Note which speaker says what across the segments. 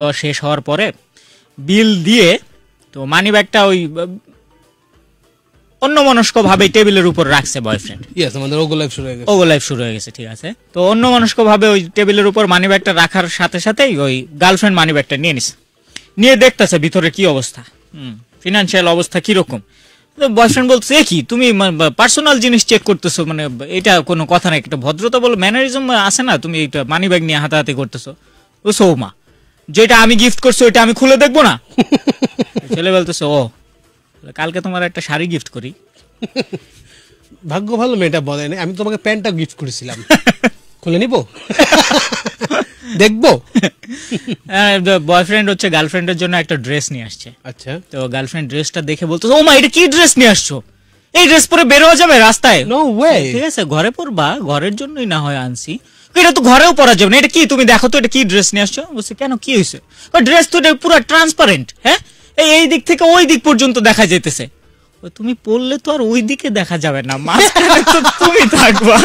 Speaker 1: তো শেষ হওয়ার পরে বিল দিয়ে তো মানি ব্যাগটা ওই অন্য ভাবে টেবিলের উপর রাখছে বয়ফ্রেন্ড
Speaker 2: ইয়েস আমাদের ওগো লাইফ শুরু হয়ে গেছে।
Speaker 1: ওগো লাইফ শুরু হয়ে গেছে ঠিক আছে? তো অন্য ভাবে ওই টেবিলের উপর মানি ব্যাগটা রাখার সাথে সাথেই ওই গার্লফ্রেন্ড মানি ব্যাগটা নিয়ে নিছে। নিয়ে দেখতেছে ভিতরে কি অবস্থা হুম ফিনান্সিয়াল অবস্থা কীরকম। বয়ফ্রেন্ড বলছে "এ কি তুমি পার্সোনাল জিনিস চেক করতেছো মানে এটা কোনো কথা নাই একটা ভদ্রতা বলো ম্যানারিজম আছে না তুমি এটা মানি ব্যাগ নিয়ে হাতাহাতি করতেছো? ও সৌমা যেটা আমি গিফট করছি ওইটা আমি খুলে দেখব না? ছেলে বলতেছে ও কালকে তোমার একটা শাড়ি গিফট করি।
Speaker 2: ভাগ্য ভালো মেয়েটা বলে আমি তোমাকে প্যান্টটা গিফট করেছিলাম। খুলে নিবো? দেখব?
Speaker 1: বয়ফ্রেন্ড হচ্ছে গার্লফ্রেন্ডের জন্য একটা ড্রেস নিয়ে আসছে।
Speaker 2: আচ্ছা।
Speaker 1: তো গার্লফ্রেন্ড ড্রেসটা দেখে বলতো ও মা এটা কি ড্রেস নিয়ে আসছো? এই ড্রেস পরে বেরোয়া যাবে রাস্তায়?
Speaker 2: নো ওয়ে
Speaker 1: ঠিক আছে ঘরে পরবা ঘরের জন্যই না হয় আনছি। এটা তো ঘরেও পরা যাবে না। এটা কি? তুমি দেখো তো, এটা কি ড্রেস নিয়ে আসছো? বলছে, কেন? কি হয়েছে ড্রেস তো এটা পুরো ট্রান্সপারেন্ট হ্যাঁ? এই দিক থেকে ওই দিক পর্যন্ত দেখা যেতেছে তুমি পড়লে তো আর ওই দিকে দেখা যাবে না মাঝখানে তো তুমি থাকবা।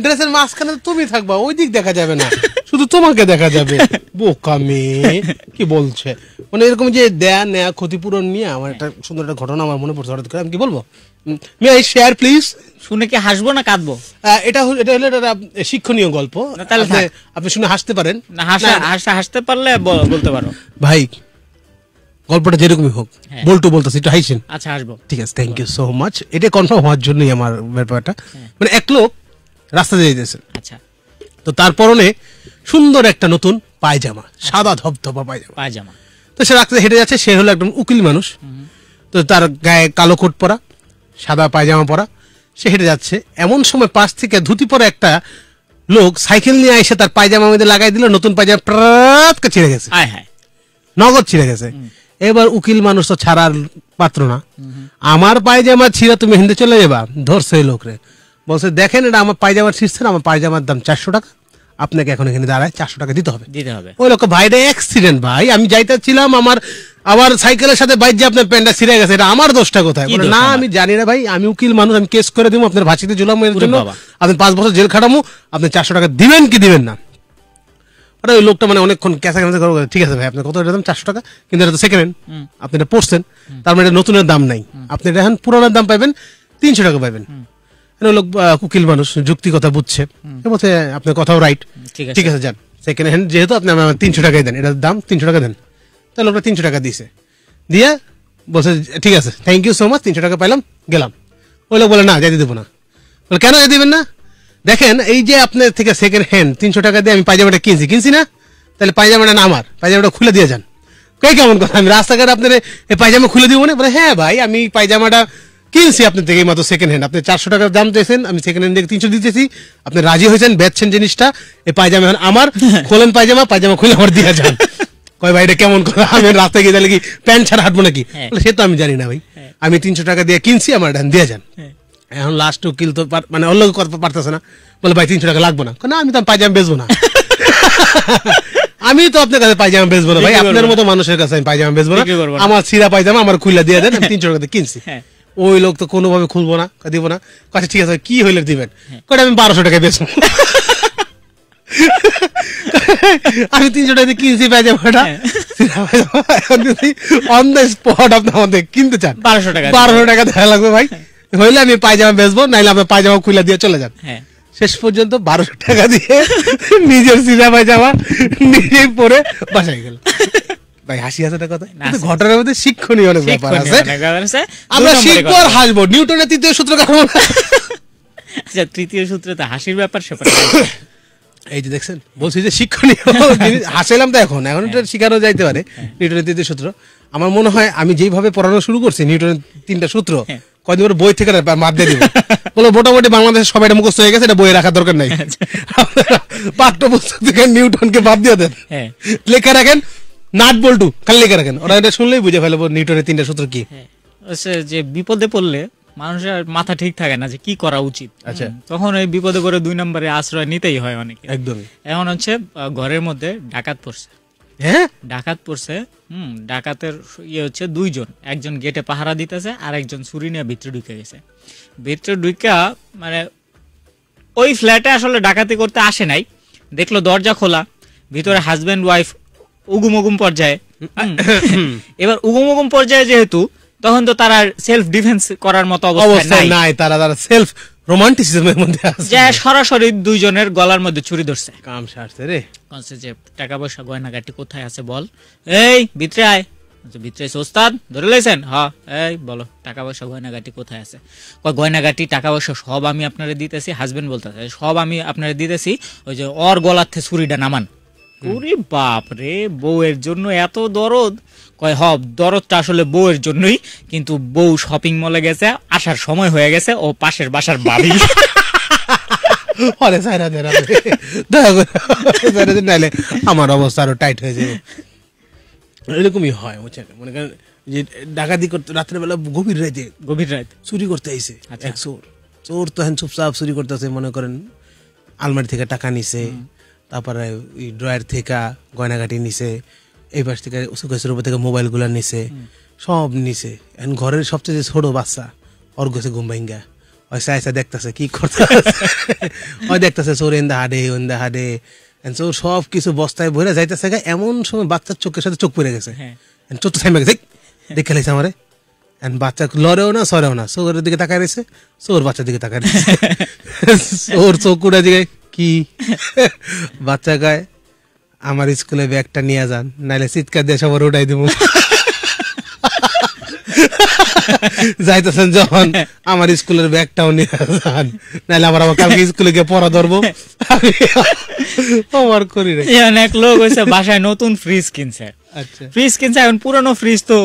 Speaker 2: ড্রেসের মাঝখানে তো তুমি থাকবা ওই দিক দেখা যাবে না। শুধু তোমাকে দেখা যাবে। বোকা মেয়ে কি বলছে? মানে এরকম যে দেয়া নেয়া ক্ষতিপূরণ নিয়ে আমার একটা সুন্দর একটা ঘটনা আমার মনে পড়ছে হঠাৎ করে আমি কি বলব? মে আই শেয়ার প্লিজ
Speaker 1: শুনে কি হাসবো না কাঁদবো?
Speaker 2: এটা হল- এটা হলো একটা শিক্ষণীয় গল্প।
Speaker 1: তাহলে
Speaker 2: আপনি- শুনে হাসতে পারেন।
Speaker 1: না হাসা হাসতে পারলে বলতে পারো।
Speaker 2: ভাই গল্পটা যেরকমই হোক।
Speaker 1: হ্যাঁ।
Speaker 2: বল্টু বলতেছি একটু হাইছেন
Speaker 1: আচ্ছা হাসবো
Speaker 2: ঠিক আছে থ্যাংক ইউ সো মাচ এটা কনফার্ম হওয়ার জন্যই আমার ব্যাপারটা।
Speaker 1: হ্যাঁ।
Speaker 2: মানে এক লোক রাস্তা দিয়ে যেতেছে
Speaker 1: আচ্ছা।
Speaker 2: তো তার পরনে সুন্দর একটা নতুন পায়জামা সাদা ধবধবা পায়জামা।
Speaker 1: পায়জামা।
Speaker 2: তো সে রাস্তায় হেঁটে যাচ্ছে সে হলো একদম উকিল মানুষ। তো তার গায়ে কালো কোট পরা সাদা পায়জামা পরা সে হেঁটে যাচ্ছে। এমন সময় পাশ থেকে ধুতি পরা একটা লোক সাইকেল নিয়ে এসে তার পায়জামার মধ্যে লাগাই দিল নতুন পায়জামা প্রাত করে ছিঁড়ে গেছে।
Speaker 1: হায়।
Speaker 2: নগদ ছিঁড়ে গেছে। এবার উকিল মানুষ তো ছাড়ার পাত্র না। আমার পায়জামা ছিঁড়ে তুমি হিন্দে চলে যাবা ধরছে এই লোকরে। বলছে দেখেন এটা আমার পায়জামা ছিঁড়ছে না, আমার পায়জামার দাম চারশো টাকা। আপনাকে এখন এখানে দাঁড়ায় চারশো টাকা দিতে হবে।
Speaker 1: দিতে হবে।
Speaker 2: ওই লোক ভাই এটা অ্যাক্সিডেন্ট ভাই। আমি যাইতেছিলাম আমার আমার সাইকেলের সাথে বাইক যে আপনার প্যান্টটা ছিঁড়ে গেছে এটা আমার দোষটা কোথায়? না আমি জানি না ভাই। আমি উকিল মানুষ আমি কেস করে দিব আপনার ভাসিতে জুলাম এর জন্য। আপনি পাঁচ বছর জেল খাটামু আপনি চারশো টাকা দিবেন কি দিবেন না? ওটা ওই লোকটা মানে অনেকক্ষণ ক্যাসা ক্যাসা করে ঠিক আছে ভাই আপনার কত এটা দাম চারশো টাকা? কিন্তু এটা তো সেকেন্ড হ্যান্ড আপনি এটা পড়ছেন। তার মানে এটা নতুনের দাম নাই। আপনি এটা এখন পুরানোর দাম পাবেন তিনশো টাকা পাবেন লোক কুকিল মানুষ যুক্তি কথা বুঝছে। বলছে আপনার কথাও রাইট
Speaker 1: ঠিক আছে।
Speaker 2: যান। সেকেন্ড হ্যান্ড যেহেতু আপনি আমার তিনশো টাকাই দেন এটার দাম তিনশো টাকা দেন। তাহলে লোকটা তিনশো টাকা দিয়েছে দিয়ে বলছে ঠিক আছে থ্যাংক ইউ সো মাচ তিনশো টাকা পাইলাম গেলাম। ওই লোক বলে না যাইতে দেবো না। বলে কেন যেতে দেবেন না? দেখেন এই যে আপনার থেকে সেকেন্ড হ্যান্ড তিনশো টাকা দিয়ে আমি পায়জামাটা কিনছি। কিনছি না? তাহলে পায়জামাটা না আমার পায়জামাটা খুলে দিয়ে যান। কে কেমন কথা? আমি রাস্তাঘাট আপনার এই পায়জামা খুলে দিব না বলে হ্যাঁ ভাই আমি পায়জামাটা কিনছি আপনার থেকে এই মাত্র সেকেন্ড হ্যান্ড আপনি চারশো টাকার দাম দিয়েছেন আমি সেকেন্ড হ্যান্ড থেকে তিনশো দিতেছি। আপনি রাজি হয়েছেন বেচছেন জিনিসটা। এই পায়জামা এখন আমার খোলেন পায়জামা পায়জামা খুলে আমার দিয়ে যান। কয় ভাই এটা কেমন কথা? আমি রাস্তায় গিয়ে তাহলে কি প্যান্ট ছাড়া হাঁটবো নাকি?
Speaker 1: হ্যাঁ।
Speaker 2: সে তো আমি জানি না ভাই। আমি তিনশো টাকা দিয়ে কিনছি আমার দিয়ে যান।
Speaker 1: হ্যাঁ।
Speaker 2: এখন লাস্ট উকিল তো মানে অন্য কথা পারতেছে না। বলে ভাই তিনশো টাকা লাগবে না। না আমি তো পায়জামা বেচবো না। আমি তো আপনার কাছে পায়জামা বেচবো না ভাই। আপনার মতো মানুষের কাছে আমি পায়জামা বেচবো না। আমার সিরা পাইজামা আমার খুলে দিয়ে দেন আমি তিনশো টাকা দিয়ে কিনছি।
Speaker 1: হ্যাঁ।
Speaker 2: ওই লোক তো কোনোভাবে খুলবো না দিব না। কাছে ঠিক আছে কি হইলে দিবেন? কটা আমি বারোশো টাকা বেচবো। আমি তিনশো টাকা দিয়ে কিনছি পায়জামাটা।
Speaker 1: হ্যাঁ।
Speaker 2: যদি অন দ্য স্পট আপনি আমাদের কিনতে চান
Speaker 1: বারোশো টাকা
Speaker 2: বারোশো টাকা দেখা লাগবে ভাই। হইলে আমি পায়জামা বেচবো নাইলে আপনার পায়জামা খুলে দিয়ে চলে যান।
Speaker 1: হ্যাঁ।
Speaker 2: শেষ পর্যন্ত বারোশো টাকা দিয়ে নিজের সিধা পায়জামা নিজেই পরে বাসায় গেল ভাই হাসি আছে কথা কিন্তু ঘটনার মধ্যে শিক্ষণীয় অনেক ব্যাপার আছে। আমরা শিখব আর হাসবো। নিউটনের তৃতীয় সূত্র কারণ
Speaker 1: আচ্ছা তৃতীয় সূত্রে তো হাসির ব্যাপার সেপার
Speaker 2: এই যে দেখছেন বলছি যে শিক্ষণীয় হাসাইলাম তো এখন। এখন এটা শিখানো যাইতে পারে নিউটনের তৃতীয় সূত্র। আমার মনে হয় আমি যেইভাবে পড়ানো শুরু করছি নিউটনের তিনটা সূত্র কয়দিন পরে বই থেকে বাদ দিয়ে দিব। বলো মোটামুটি বাংলাদেশের সবাই এটা মুখস্থ হয়ে গেছে এটা বইয়ে রাখার দরকার নাই। আপনারা পাঠ্যপুস্তক থেকে নিউটনকে বাদ দিয়ে দেন।
Speaker 1: হ্যাঁ।
Speaker 2: লেখা রাখেন নাট বল্টু খালি লেখা রাখেন। ওরা এটা শুনলেই বুঝে ফেলব নিউটনের তিনটা সূত্র কি।
Speaker 1: হ্যাঁ। যে বিপদে পড়লে মানুষের মাথা ঠিক থাকে না যে কি করা উচিত।
Speaker 2: আচ্ছা।
Speaker 1: তখন ওই বিপদে করে দুই নম্বরে আশ্রয় নিতেই হয় অনেকে।
Speaker 2: একদমই।
Speaker 1: এখন হচ্ছে ঘরের মধ্যে ডাকাত পড়ছে।
Speaker 2: হ্যাঁ?
Speaker 1: ডাকাত পড়ছে হুম ডাকাতের ইয়ে হচ্ছে দুইজন। একজন গেটে পাহারা দিতেছে আর একজন ছুরি নিয়ে ভিতরে ঢুকে গেছে। ভিতরে ঢুকা মানে ওই ফ্ল্যাটে আসলে ডাকাতি করতে আসে নাই। দেখল দরজা খোলা ভিতরে হাজব্যান্ড ওয়াইফ উগুম উগুম পর্যায়ে এবার উগুম উগুম পর্যায়ে যেহেতু তখন তো তারা সেলফ ডিফেন্স করার মতো অবস্থা নাই।
Speaker 2: তারা তারা সেলফ রোমান্টিসিজমের মধ্যে আছে।
Speaker 1: যে সরাসরি দুইজনের গলার মধ্যে ছুরি ধরছে।
Speaker 2: কাম সারছে রে।
Speaker 1: বলছে যে টাকা পয়সা গয়নাগাটি কোথায় আছে বল? এই ভিতরে আয়। বলছে, ভিতরে ওস্তাদ ধরে লাইছেন? এই বলো টাকা পয়সা গয়নাগাটি কোথায় আছে? কয় গয়নাগাটি টাকা পয়সা সব আমি আপনারে দিতেছি হাজবেন্ড বলতেছে সব আমি আপনারে দিতেছি ওই যে ওর গলার থেকে ছুরিটা নামান। ওরে বাপ রে বউয়ের জন্য এত দরদ। কয় হ দরদটা আসলে বউয়ের জন্যই কিন্তু বউ শপিং মলে গেছে আসার সময় হয়ে গেছে ও পাশের বাসার বাড়ি।
Speaker 2: পরে সাইরা দয়া করে আমার অবস্থা আরও টাইট হয়ে যাবে। এরকমই হয় বুঝছেন? মনে করেন যে ডাকাতি করতে রাত্রেবেলা গভীর রাতে
Speaker 1: গভীর রাত
Speaker 2: চুরি করতে আইছে
Speaker 1: আচ্ছা।
Speaker 2: এক চোর। চোর তো হ্যান চুপচাপ চুরি করতেছে মনে করেন আলমারি থেকে টাকা নিছে তারপরে ওই ড্রয়ার থেকে গয়নাগাটি নিছে এই পাশ থেকে সুকেশের উপর থেকে মোবাইলগুলা নিছে সব নিছে। এখন ঘরের সবচেয়ে যে ছোট বাচ্চা ওর গেছে ঘুম ভাঙ্গা। ওই সাইসা দেখতেছে কি করতে ওই দেখতেছে চোর এন্দা হাডে ওন্দা হাডে চোর সব কিছু বস্তায় ভরে যাইতেছে এমন সময় বাচ্চার চোখের সাথে চোখ পড়ে গেছে।
Speaker 1: হ্যাঁ।
Speaker 2: চোর তো থাইমে গেছে দেখে লাইছে আমারে? বাচ্চা লড়েও না সরেও না চোরের দিকে তাকায় রয়েছে চোর বাচ্চার দিকে তাকায় রয়েছে। চোর চোখ উড়ে দিকে কি? বাচ্চা গায় আমার স্কুলে ব্যাগটা নিয়ে যান নাইলে চিৎকার দিয়ে সবার উঠাই দিব যাইতেছেন যখন আমার স্কুলের ব্যাগটাও নিয়ে যান নাইলে আমার আবার কালকে স্কুলে গিয়ে পড়া ধরবো। আমার করি রে।
Speaker 1: এই অনেক লোক হয়েছে বাসায় নতুন ফ্রিজ কিনছে।
Speaker 2: আচ্ছা।
Speaker 1: ফ্রিজ কিনছে এখন পুরনো ফ্রিজ তো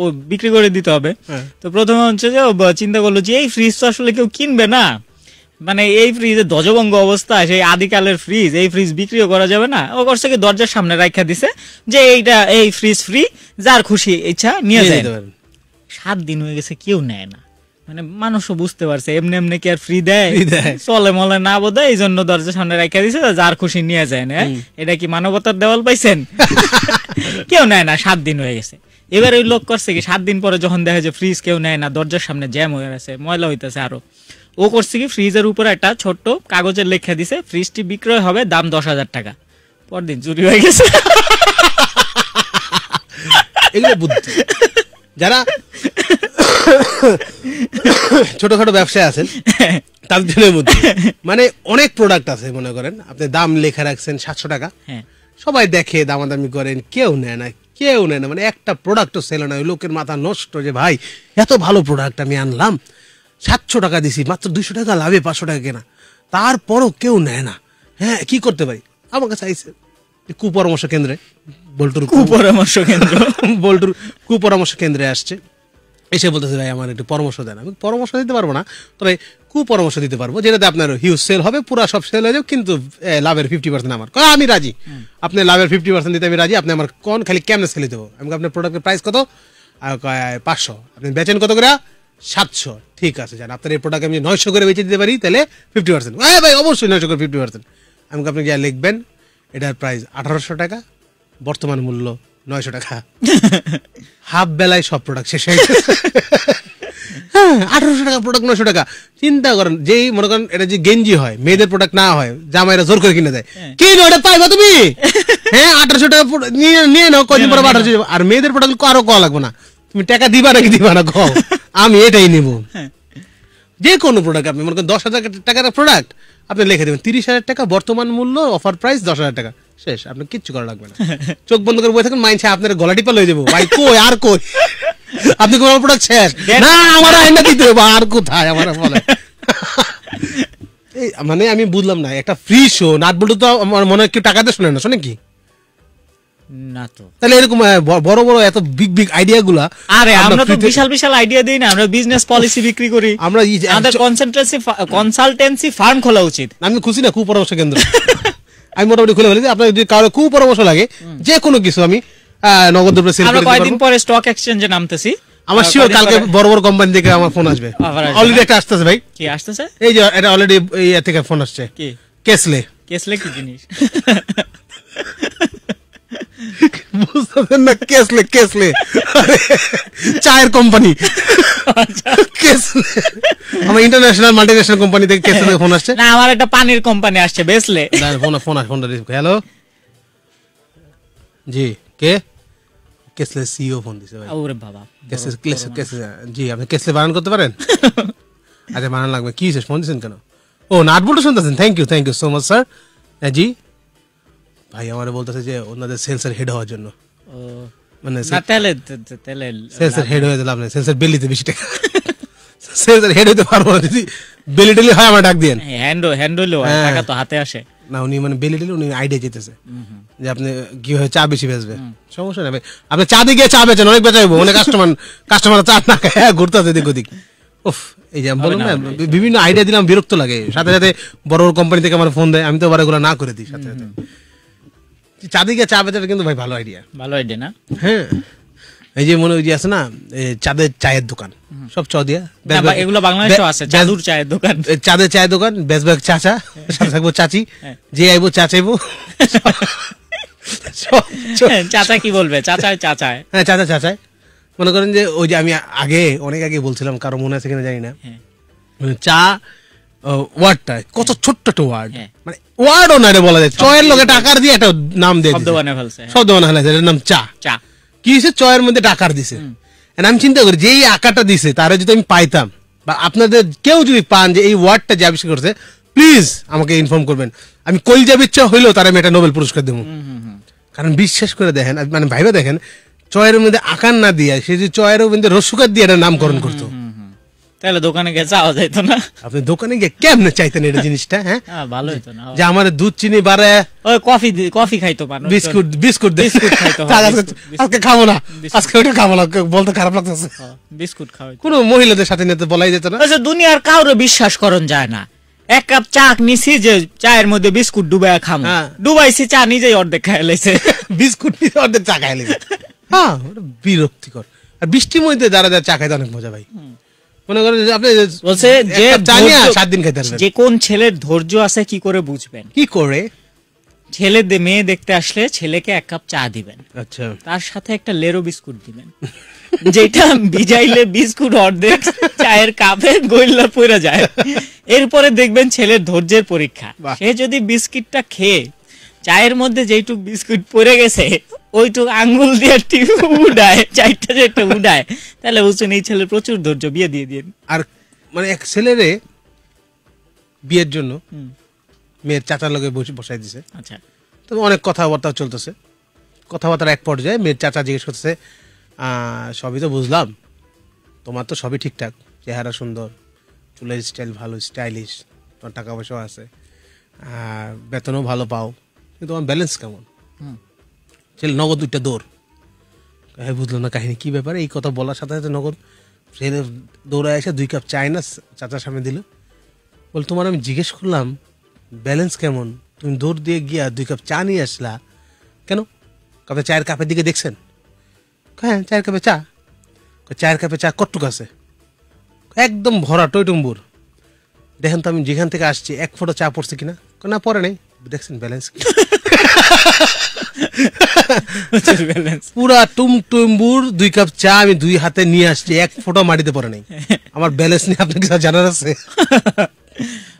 Speaker 1: ও বিক্রি করে দিতে হবে।
Speaker 2: হ্যাঁ।
Speaker 1: তো প্রথমে হচ্ছে যে চিন্তা করল যে এই ফ্রিজ তো আসলে কেউ কিনবে না। মানে এই ফ্রিজের ধ্বজভঙ্গ অবস্থা সেই আদিকালের ফ্রিজ এই ফ্রিজ বিক্রিও করা যাবে না। ও করছে কি দরজার সামনে রাখা দিছে যে এইটা এই ফ্রিজ ফ্রি যার খুশি ইচ্ছা নিয়ে যায়। সাত দিন হয়ে গেছে কেউ নেয় না। মানে মানুষও বুঝতে পারছে এমনি এমনি কি আর ফ্রি দেয়? চলে মলে না বোধ এই জন্য দরজার সামনে রেখে দিছে যার খুশি নিয়ে যায় না? এটা কি মানবতার দেওয়াল পাইছেন? কেউ নেয় না সাত দিন হয়ে গেছে। এবার ওই লোক করছে কি সাত দিন পরে যখন দেখা যায় ফ্রিজ কেউ নেয় না দরজার সামনে জ্যাম হয়ে গেছে ময়লা হইতেছে আরও। ও করছে কি ফ্রিজের উপরে একটা ছোট্ট কাগজের লেখা দিছে ফ্রিজটি বিক্রয় হবে দাম দশ হাজার টাকা। পরদিন চুরি হয়ে গেছে।
Speaker 2: এগুলো বুদ্ধি। যারা ছোটখাটো ব্যবসায় আছেন তাদের জন্য বুদ্ধি। মানে অনেক প্রোডাক্ট আছে মনে করেন। আপনি দাম লেখা রাখছেন সাতশো টাকা।
Speaker 1: হ্যাঁ।
Speaker 2: সবাই দেখে দামাদামি করেন কেউ নেয় না কেউ নেয় না। মানে একটা প্রোডাক্টও সেল না। ওই লোকের মাথা নষ্ট যে ভাই এত ভালো প্রোডাক্ট আমি আনলাম। সাতশো টাকা দিছি মাত্র দুইশো টাকা লাভে পাঁচশো টাকা কেনা। তারপরও কেউ নেয় না। হ্যাঁ কি করতে পারি আমাকে চাইছে কুপরামর্শ কেন্দ্রে বল্টুর কু
Speaker 1: কুপরামর্শ কেন্দ্র।
Speaker 2: বল্টুর কুপরামর্শ কেন্দ্রে আসছে। এসে বলতেছে ভাই আমার একটু পরামর্শ দেন। আমি পরামর্শ দিতে পারব না তবে কুপরামর্শ দিতে পারব। যেটাতে আপনার হিউজ সেল হবে পুরো সব সেল হয়ে যাবে কিন্তু লাভের ফিফটি পার্সেন্ট আমার। আমি রাজি। আপনি লাভের ফিফটি পার্সেন্ট দিতে আমি রাজি আপনি আমার কোন খালি কেমনে সেলে দেবো আমি আপনার প্রোডাক্টের প্রাইস কত? আর পাঁচশো। আপনি বেচেন কত করে সাতশো। ঠিক আছে জান। আপনার এই প্রোডাক্ট আমি নয়শো করে বেচে দিতে পারি তাহলে ফিফটি পার্সেন্ট হ্যাঁ ভাই অবশ্যই নয়শো করে ফিফটি পার্সেন্ট আমি আপনি যা লিখবেন এটার প্রাইস আঠারোশো টাকা বর্তমান মূল্য নয়শো টাকা। হাফ বেলায় সব প্রোডাক্ট শেষ হয়ে গেছে। হ্যাঁ আঠারোশো টাকা প্রোডাক্ট নশো টাকা। চিন্তা করেন যেই মনে করেন এটা যে গেঞ্জি হয় মেয়েদের প্রোডাক্ট না হয় জামাইরা জোর করে কিনে দেয়। কি না ওটা পাইবা তুমি? হ্যাঁ আঠারোশো টাকা নিয়ে নিয়ে নাও কদিন পরে আঠারোশো আর মেয়েদের প্রোডাক্ট আরও কওয়া লাগবে না। তুমি টাকা দিবা নাকি দিবা না কও। আমি এটাই নেব। যে কোনো প্রোডাক্ট আপনি মনে করেন দশ হাজার টাকার প্রোডাক্ট আপনি লিখে দেবেন তিরিশ হাজার টাকা বর্তমান মূল্য অফার প্রাইস দশ হাজার টাকা। শেষ আপনি কিচ্ছু করা লাগবে না। চোখ বন্ধ করে বসে থাকুন মাইনছে আপনার গলা টিপা লয়ে যাব। ভাই কই আর কই? আপনি কোন প্রোডাক্ট শেষ? না আমার আইনা দিতে হবে আর কোথায়? আমার বলে এই মানে আমি বুঝলাম না একটা ফ্রি শো নাট বলতে তো আমার মনে হয় কেউ টাকাতে শোনে না শোনে কি?
Speaker 1: না তো।
Speaker 2: তাহলে এরকম বড় বড় এত বিগ বিগ আইডিয়া গুলা
Speaker 1: আরে আমরা তো বিশাল বিশাল আইডিয়া দিই না আমরা বিজনেস পলিসি বিক্রি করি।
Speaker 2: আমরা
Speaker 1: আমাদের কনসেন্ট্রেসি কনসালটেন্সি ফার্ম খোলা উচিত।
Speaker 2: আমি খুশি না কুপরামর্শ কেন্দ্র। আমি মোটামুটি খুলে ফেলেছি। আপনার যদি কারও কুপরামর্শ লাগে যে কোনো কিছু আমি নগদ দ্রব্য সেল
Speaker 1: আমরা কয়েকদিন পরে স্টক এক্সচেঞ্জে নামতেছি?
Speaker 2: আমার শিওর কালকে বড় বড় কোম্পানি থেকে আমার ফোন আসবে। অলরেডি একটা আসতেছে ভাই।
Speaker 1: কি আসতেছে?
Speaker 2: এই যে এটা অলরেডি এই থেকে ফোন আসছে।
Speaker 1: কি?
Speaker 2: কেসলে
Speaker 1: কেসলে কি জিনিস?
Speaker 2: বুঝতেছেন না? কেসলে কেসলে। চায়ের কোম্পানি কেসলে। আমার ইন্টারন্যাশনাল মাল্টিন্যাশনাল কোম্পানি থেকে কেসলে থেকে ফোন আসছে।
Speaker 1: না আমার একটা পানির কোম্পানি আসছে বেসলে।
Speaker 2: ফোন ফোন ফোন হ্যালো জি কে? কেসলে সিও ফোন দিছে ভাই।
Speaker 1: ওরে বাবা।
Speaker 2: কেসলে কেসলে কেসলে জি আপনি কেসলে বানান করতে পারেন? আচ্ছা বানান লাগবে। কি হয়েছে ফোন দিয়েছেন কেন? ও নাট বলতে শুনতেছেন thank you thank you so much sir জি। ভাই আমার বলতেছে যে ওনাদের সেলসের হেড হওয়ার জন্য। মানে
Speaker 1: না তাহলে তাহলে
Speaker 2: সেলসের হেড হয়ে লাভ নেই সেলসের বেলিতে বেশি টাকা। সেলসের হেড হতে পারব যদি বেলি টেলি হয় আমার ডাক দিয়েন।
Speaker 1: হ্যান্ড হ্যান্ড হইলেও হয়,
Speaker 2: হ্যাঁ।
Speaker 1: টাকা তো হাতে আসে।
Speaker 2: না উনি মানে বেলি টেলি উনি আইডিয়া যেতেছে। যে আপনি কীভাবে চা বেশি বেচবে? সমস্যা নেই আপনি চা দিয়ে চা বেচেন অনেক বেচাইবো অনেক কাস্টমার কাস্টমার চা না খায় হ্যাঁ, এদিক ওদিক। উফ এই যে আমি না বিভিন্ন আইডিয়া দিলাম বিরক্ত লাগে। সাথে সাথে বড় বড় কোম্পানি থেকে আমার ফোন দেয় আমি তো এগুলো না করে দিই সাথে সাথে। চা দিয়ে গিয়ে চা বেচাটা কিন্তু ভাই ভালো আইডিয়া
Speaker 1: ভালো আইডিয়া না?
Speaker 2: হ্যাঁ। এই যে মনে ওই যে আছে না চাঁদের চায়ের দোকান। সব চ দিয়া।
Speaker 1: এগুলো বাংলাদেশেও আছে জাদুর চায়ের দোকান।
Speaker 2: চাঁদের চায়ের দোকান বেশ চাচা সাথে থাকব চাচি
Speaker 1: হ্যাঁ।
Speaker 2: যে আইবো চা চাইব। সব- সব-
Speaker 1: হ্যাঁ, চাচা কি বলবে? চাচায় চাচায়।
Speaker 2: হ্যাঁ চাচা চাচাই মনে করেন যে ওই যে আমি আগে অনেক আগে বলছিলাম কারও মনে আছে কিনা জানি না।
Speaker 1: হ্যাঁ।
Speaker 2: মানে চা কত ছোট্ট একটা ওয়ার্ড
Speaker 1: হ্যাঁ।
Speaker 2: মানে ওয়ার্ডও না বলা যায়। চয়ের লোকে টাকার দিয়ে একটা নাম দিয়ে
Speaker 1: শব্দ ফেলছে হ্যাঁ।
Speaker 2: শব্দ বানা হয়েছে এটার নাম চা।
Speaker 1: চা।
Speaker 2: কি হয়েছে চয়ের মধ্যে টাকার দিছে। আমি চিন্তা করি যে এই দিছে তারা যদি আমি পাইতাম বা আপনাদের কেউ যদি পান যে এই ওয়ার্ডটা যে আবিষ্কার করছে প্লিজ আমাকে ইনফর্ম করবেন। আমি কই যাবে ইচ্ছা হইলেও তারা আমি একটা নোবেল পুরস্কার দেবো। কারণ বিশ্বাস করে দেখেন মানে ভাইবা দেখেন চয়ের মধ্যে আকার না দিয়ে সে যে চয়ের মধ্যে রসুকার দিয়ে একটা নামকরণ করতো।
Speaker 1: তাহলে দোকানে গিয়ে চাওয়া যাইতো না।
Speaker 2: আপনি দোকানে গিয়ে কেমনে চাইতেন এটা জিনিসটা হ্যাঁ?
Speaker 1: হ্যাঁ ভালো হইতো না।
Speaker 2: যে আমার দুধ চিনি বাড়ে
Speaker 1: ওই কফি কফি খাইতো
Speaker 2: বিস্কুট বিস্কুট
Speaker 1: বিস্কুট খাইতে
Speaker 2: আজকে- খাব না। আজকে ওটা খাব না বলতে খারাপ লাগতেছে।
Speaker 1: হ্যাঁ, বিস্কুট খাওয়াইতো।
Speaker 2: কোনো মহিলাদের সাথে নিতে বলাই যেত না।
Speaker 1: আচ্ছা দুনিয়ার কাউরে বিশ্বাস করন যায় না। এক কাপ চা নিছি যে চায়ের মধ্যে বিস্কুট ডুবাই খাম।
Speaker 2: হ্যাঁ।
Speaker 1: ডুবাইছি চা নিজেই অর্ধেক খাই লাইছে।
Speaker 2: বিস্কুট নিয়ে অর্ধেক চা খাই লেগে হ্যাঁ বিরক্তিকর। আর বৃষ্টির মধ্যে দাঁড়া দাঁড়া চা খাইতে অনেক মজা ভাই যে
Speaker 1: বলছে
Speaker 2: সাত দিন
Speaker 1: কোন ছেলের ধৈর্য আছে কি করে বুঝবেন?
Speaker 2: কি করে?
Speaker 1: ছেলে মেয়ে দেখতে আসলে ছেলেকে এক কাপ চা দিবেন।
Speaker 2: আচ্ছা।
Speaker 1: তার সাথে একটা লেরো বিস্কুট দিবেন। যেটা ভিজাইলে বিস্কুট অর্ধেক চায়ের কাপে গইলা পড়ে যায়। এরপরে দেখবেন ছেলের ধৈর্যের পরীক্ষা। সে যদি বিস্কিটটা খেয়ে চায়ের মধ্যে যেইটুক বিস্কুট পড়ে গেছে ওইটুক আঙ্গুল দিয়ে টিপ উডায় চারটা যেটা উডায়। তাহলে বুঝছেন এই ছেলের প্রচুর ধৈর্য বিয়ে দিয়ে দিন।
Speaker 2: আর মানে এক ছেলেরে বিয়ের জন্য মেয়ের চাচার লগে বসে বসাই দিছে।
Speaker 1: আচ্ছা।
Speaker 2: তবে অনেক কথাবার্তা চলতেছে। কথাবার্তার এক পর্যায়ে মেয়ের চাচা জিজ্ঞেস করতেছে সবই তো বুঝলাম। তোমার তো সবই ঠিকঠাক। চেহারা সুন্দর। চুলের স্টাইল ভালো স্টাইলিশ তোমার টাকা পয়সাও আছে। আর বেতনও ভালো পাও। কিন্তু তোমার ব্যালেন্স কেমন?
Speaker 1: হুম।
Speaker 2: ছেলে নগদ দুইটা দৌড়। হ্যাঁ বুঝলো না কাহিনী, কী ব্যাপারে? এই কথা বলার সাথে সাথে নগদ ছেলে দৌড়ায় এসে দুই কাপ চায় না চাচার সামনে দিল। বল, তোমার আমি জিজ্ঞেস করলাম, ব্যালেন্স কেমন? তুমি দৌড় দিয়ে গিয়া দুই কাপ চা নিয়ে আসলা। কেন? কাপে চায়ের কাপের দিকে দেখছেন? হ্যাঁ চায়ের কাপে চা। চায়ের কাপে চা কটটুক আছে। একদম ভরা, টইটুম্বুর। দেখেন তো আমি যেখান থেকে আসছি, এক ফোঁটা চা পড়ছে কিনা? না পরে নেই। দেখছেন ব্যালেন্স পুরা টুম টুম্বুর দুই কাপ চা আমি দুই হাতে নিয়ে আসছি এক ফোঁটা মাটিতে পড়ে নাই। আমার ব্যালেন্স নিয়ে আপনার কিছু জানার আছে?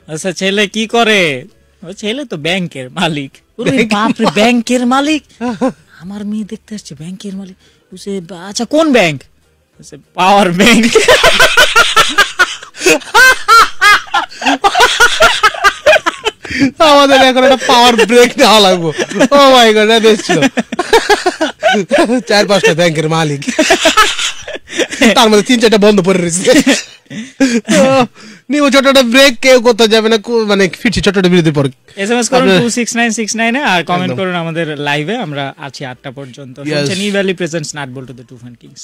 Speaker 1: আচ্ছা ছেলে কি করে? ও ছেলে তো ব্যাংকের মালিক। বাপরে ব্যাংকের মালিক? আমার মেয়ে দেখতে আসছে ব্যাংকের মালিক। বলছে, বা- আচ্ছা কোন ব্যাংক? Power bank.
Speaker 2: আমাদের এখন একটা পাওয়ার ব্রেক নেওয়া লাগবো। ও মাই গড বেশ ছিল চার পাঁচটা ব্যাংকের মালিক। তার মধ্যে তিন চারটা বন্ধ পড়ে রয়েছে। নিব ছোট একটা ব্রেক কেউ কোথাও যাবে না মানে ফিরছি ছোট একটা বিরতির পর।
Speaker 1: এসএমএস করুন সিক্স নাইন সিক্স নাইনে আর কমেন্ট। করুন আমাদের লাইভে আমরা আছি আটটা পর্যন্ত. শুনছেন Evaly presents nut bolt to the to fun kings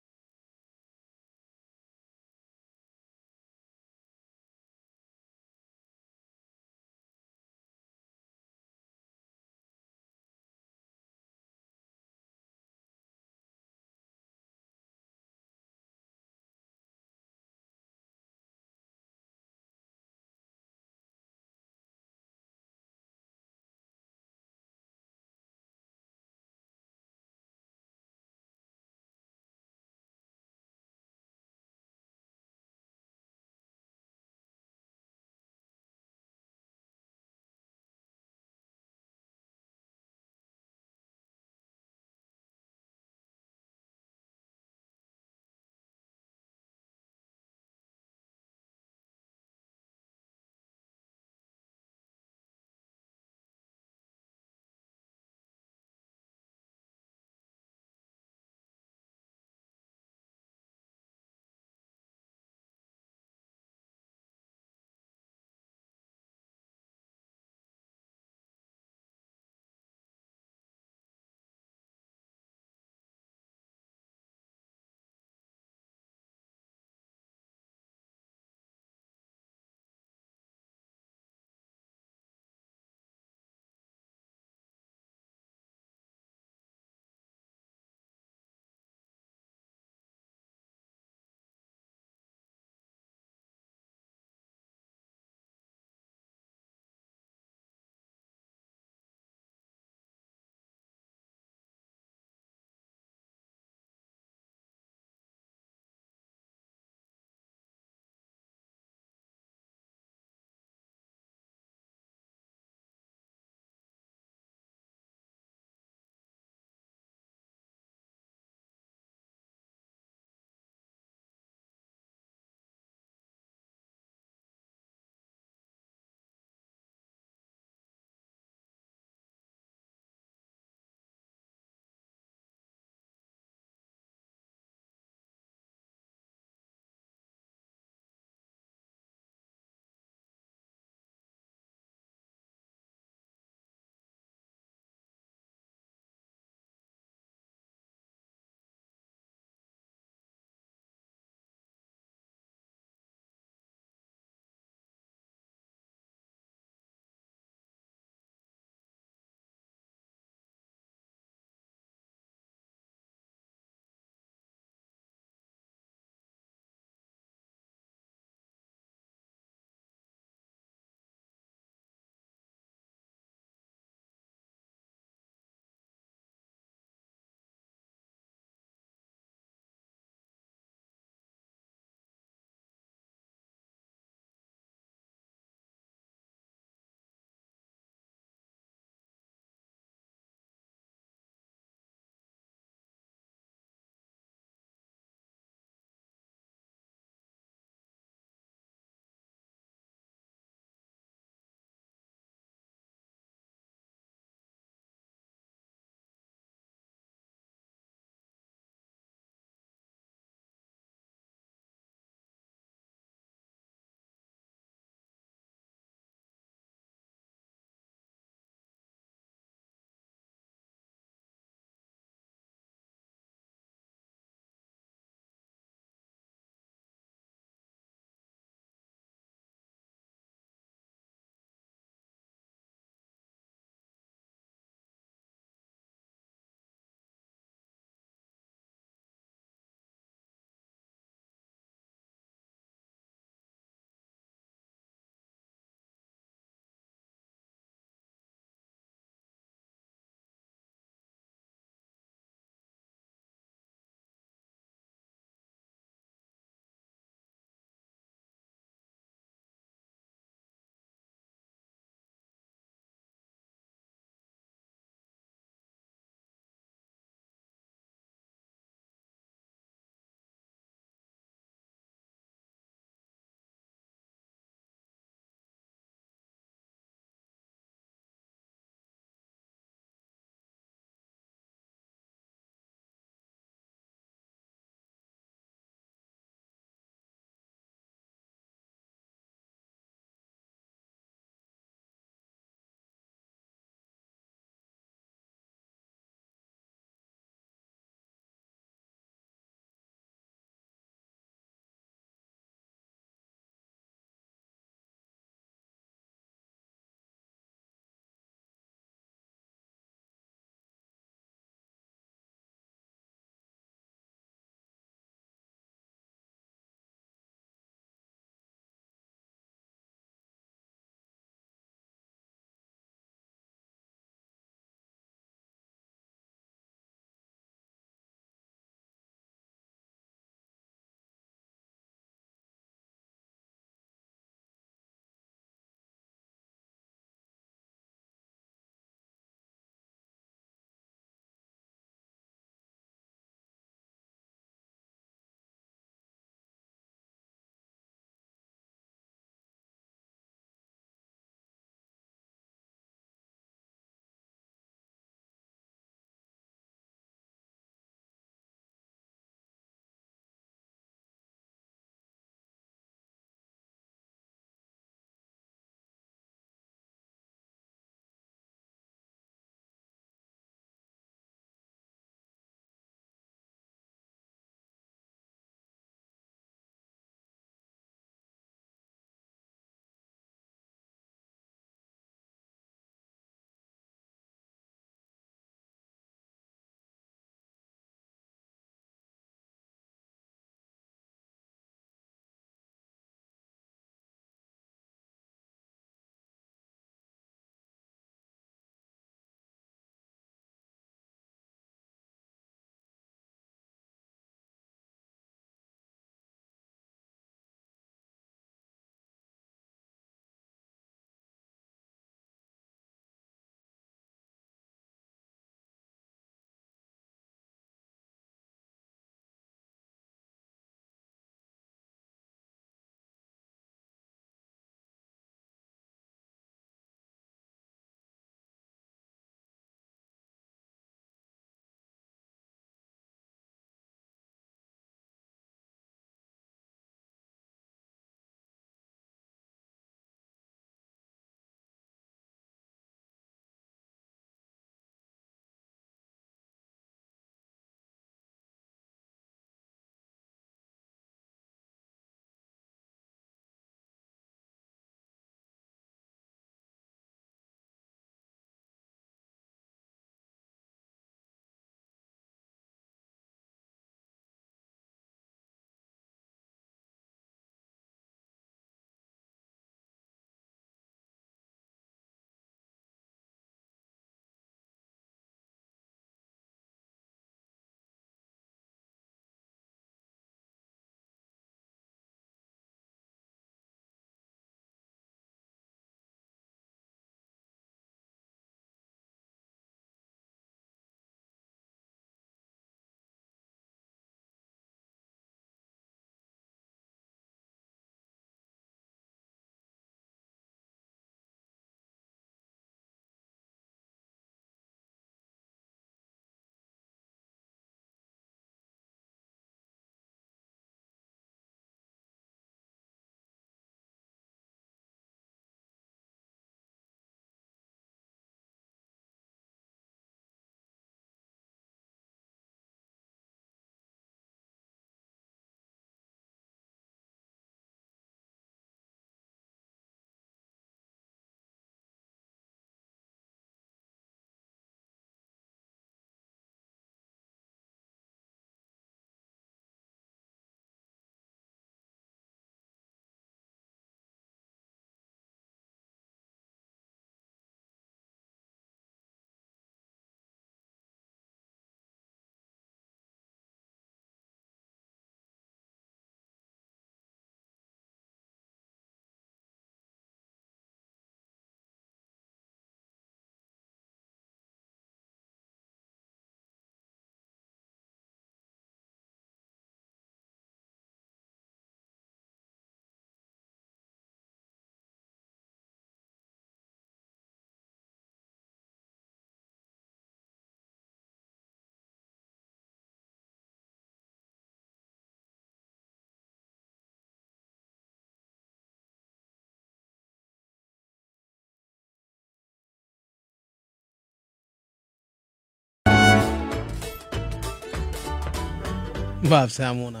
Speaker 2: ভাবছে আমুনা।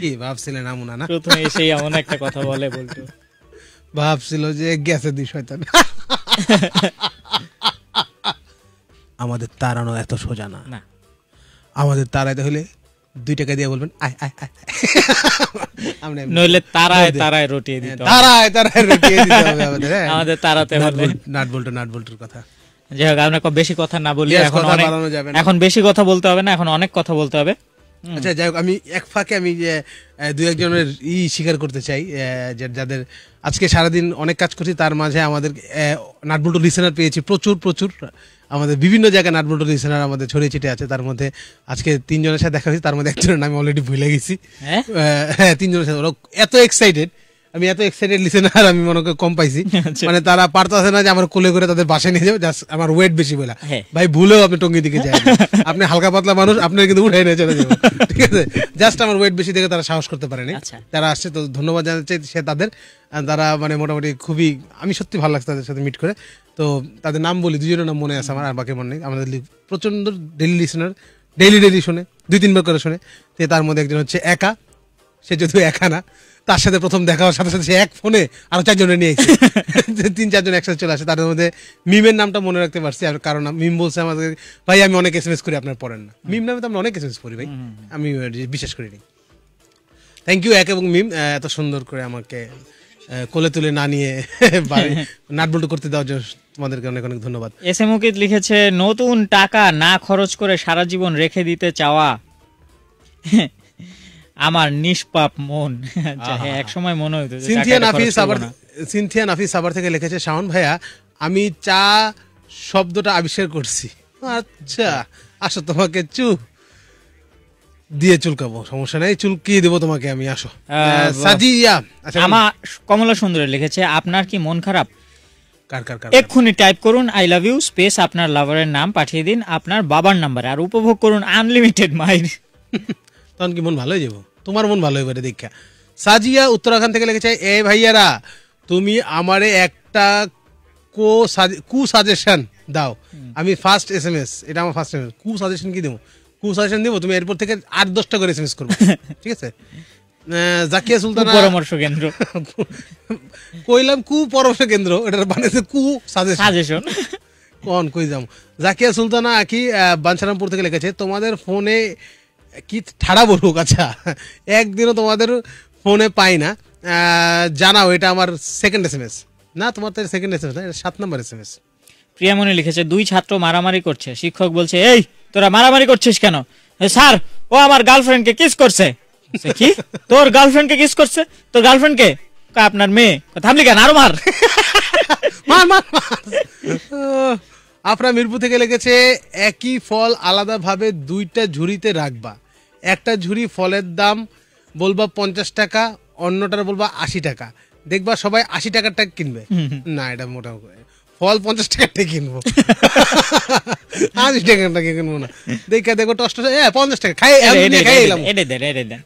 Speaker 2: কি ভাবছিলেন আমুনা না?
Speaker 1: প্রথমে এসেই একটা কথা বলে বলতো।
Speaker 2: ভাবছিল যে গেছে দুই শয়তান। আমাদের তাড়ানো এত সোজা না। আমাদের তাড়াইতে হলে দুই টাকা দিয়ে বলবেন আয় আয় আয়।
Speaker 1: নইলে তারায় তারায় রটিয়ে দিত
Speaker 2: তারায় তারায় রটিয়ে দিতে হবে আমাদের হ্যাঁ।
Speaker 1: আমাদের তারাতে
Speaker 2: নাট বল্টু নাট বল্টুর কথা।
Speaker 1: যাই হোক আমরা বেশি কথা না বলি এখন অনেক। এখন বেশি কথা বলতে হবে না এখন অনেক কথা বলতে হবে।
Speaker 2: আচ্ছা যাই হোক আমি এক ফাঁকে আমি যে দু একজনের ই স্বীকার করতে চাই যাদের আজকে সারাদিন অনেক কাজ করছি তার মাঝে আমাদের নাটবল্টু লিসেনার পেয়েছি প্রচুর প্রচুর। আমাদের বিভিন্ন জায়গায় নাটবল্টু লিসেনার আমাদের ছড়িয়ে ছিটে আছে তার মধ্যে আজকে তিনজনের সাথে দেখা হয়েছে তার মধ্যে একজনের নাম অলরেডি ভুলে গেছি।
Speaker 1: হ্যাঁ?
Speaker 2: হ্যাঁ তিনজনের সাথে ওরা এত এক্সাইটেড আমি এত এক্সাইটেড লিসেনার আমি মনে করি কম পাইছি।
Speaker 1: আচ্ছা।
Speaker 2: মানে তারা পারতেছে না যে আমার কোলে করে তাদের বাসায় নিয়ে যাবে জাস্ট আমার ওয়েট বেশি বলে
Speaker 1: হ্যাঁ।
Speaker 2: ভাই ভুলেও আপনি টঙ্গি দিকে যায় আপনি হালকা পাতলা মানুষ আপনার কিন্তু উঠাই নিয়ে চলে যাবেন ঠিক আছে? জাস্ট আমার ওয়েট বেশি দেখে তারা সাহস করতে পারেনি।
Speaker 1: আচ্ছা।
Speaker 2: তারা আসছে তো ধন্যবাদ জানাচ্ছি সে তাদের। তারা মানে মোটামুটি খুবই আমি সত্যি ভালো লাগছে তাদের সাথে মিট করে। তো তাদের নাম বলি দুজনের নাম মনে আছে আমার আর বাকি মনে নেই। আমাদের প্রচণ্ড ডেলি লিসনার ডেইলি ডেইলি শোনে দুই তিনবার করে শোনে। তো তার মধ্যে একজন হচ্ছে একা। সে যদিও একা না তার সাথে প্রথম দেখা হওয়ার সাথে সাথে সে এক ফোনে আরও চারজনে নিয়ে তিন চারজন একসাথে চলে আসে। তাদের মধ্যে মিমের নামটা মনে রাখতে পারছি আর কারণ মিম বলছে আমাদের ভাই আমি অনেক এস এম এস করি আপনার পড়েন না। মিম নামে তো আমরা অনেক এস এম এস করি ভাই আমি বিশ্বাস করি নি থ্যাংক ইউ এক এবং মিম এত সুন্দর করে আমাকে কোলে তুলে না নিয়ে বাড়ি নাটবল্টু করতে দেওয়ার জন্য তোমাদেরকে অনেক অনেক ধন্যবাদ।
Speaker 1: এস এম উকিত লিখেছে নতুন টাকা না খরচ করে সারা জীবন রেখে দিতে চাওয়া। আমার নিষ্পাপ মন। হ্যাঁ এক সময় মনে হতো
Speaker 2: সিনথিয়া নাফিস আবার সিনথিয়া নাফিস আবার থেকে লিখেছে শাওন ভাইয়া আমি চা শব্দটা আবিষ্কার করছি। আচ্ছা আসো তোমাকে চু দিয়ে চুলকাবো সমস্যা নাই চুলকিয়ে দেবো তোমাকে আমি আসো। সাজিয়া আচ্ছা
Speaker 1: আমার কমলা সুন্দরী লিখেছে আপনার কি মন খারাপ? এক্ষুনি টাইপ করুন আই লাভ ইউ স্পেস আপনার লাভারের নাম পাঠিয়ে দিন আপনার বাবার নাম্বারে আর উপভোগ করুন আনলিমিটেড মাইর
Speaker 2: তখন কি মন ভালো হয়ে যাব? তোমার মন ভালো হয়ে দীক্ষা। সাজিয়া উত্তরাখণ্ড থেকে লিখেছে এ ভাইয়ারা তুমি আমারে একটা কো কু সাজেশন দাও। আমি ফার্স্ট এস এম এস এটা আমার ফার্স্ট এস কু সাজেশন কি দেবো? কু সাজেশন দেবো তুমি এরপর থেকে আট দশটা করে এস এম এস করব। ঠিক আছে? জাকিয়া সুলতানা
Speaker 1: পরামর্শ কেন্দ্র।
Speaker 2: কইলাম কু পরামর্শ কেন্দ্র এটা বানিয়েছে কু সাজেশন।
Speaker 1: সাজেশন।
Speaker 2: কোন কই যাম জাকিয়া সুলতানা আকি বাঞ্ছারামপুর থেকে লিখেছে তোমাদের ফোনে কি ঠাড়া বলুক আচ্ছা। একদিনও তোমাদের ফোনে পাই না। জানাও এটা আমার সেকেন্ড এস এম এস না তোমার তো সেকেন্ড এস এম এস না এটা সাত নম্বর এস এম এস
Speaker 1: প্রিয়ামণি লিখেছে দুই ছাত্র মারামারি করছে। শিক্ষক বলছে এই তোরা মারামারি করছিস কেন? স্যার ও আমার গার্লফ্রেন্ডকে কিস করছে। কি? তোর গার্লফ্রেন্ডকে কিস করছে? তোর গার্লফ্রেন্ড কে? আপনার মেয়ে। থামলি কেন? আরও মার।
Speaker 2: মার মার আপনার মিরপুর থেকে লিখেছে একই ফল আলাদাভাবে দুইটা ঝুড়িতে রাখবা। একটা ঝুড়ি ফলের দাম বলবা পঞ্চাশ টাকা অন্যটার বলবা আশি টাকা। দেখবা সবাই আশি টাকারটা কিনবে। না এটা মোটামুটি ফল পঞ্চাশ টাকারটা কিনবো। আশি টাকারটা কিনবো না। দেখা দেখো টস হ্যাঁ পঞ্চাশ টাকা খাই খাই এলাম।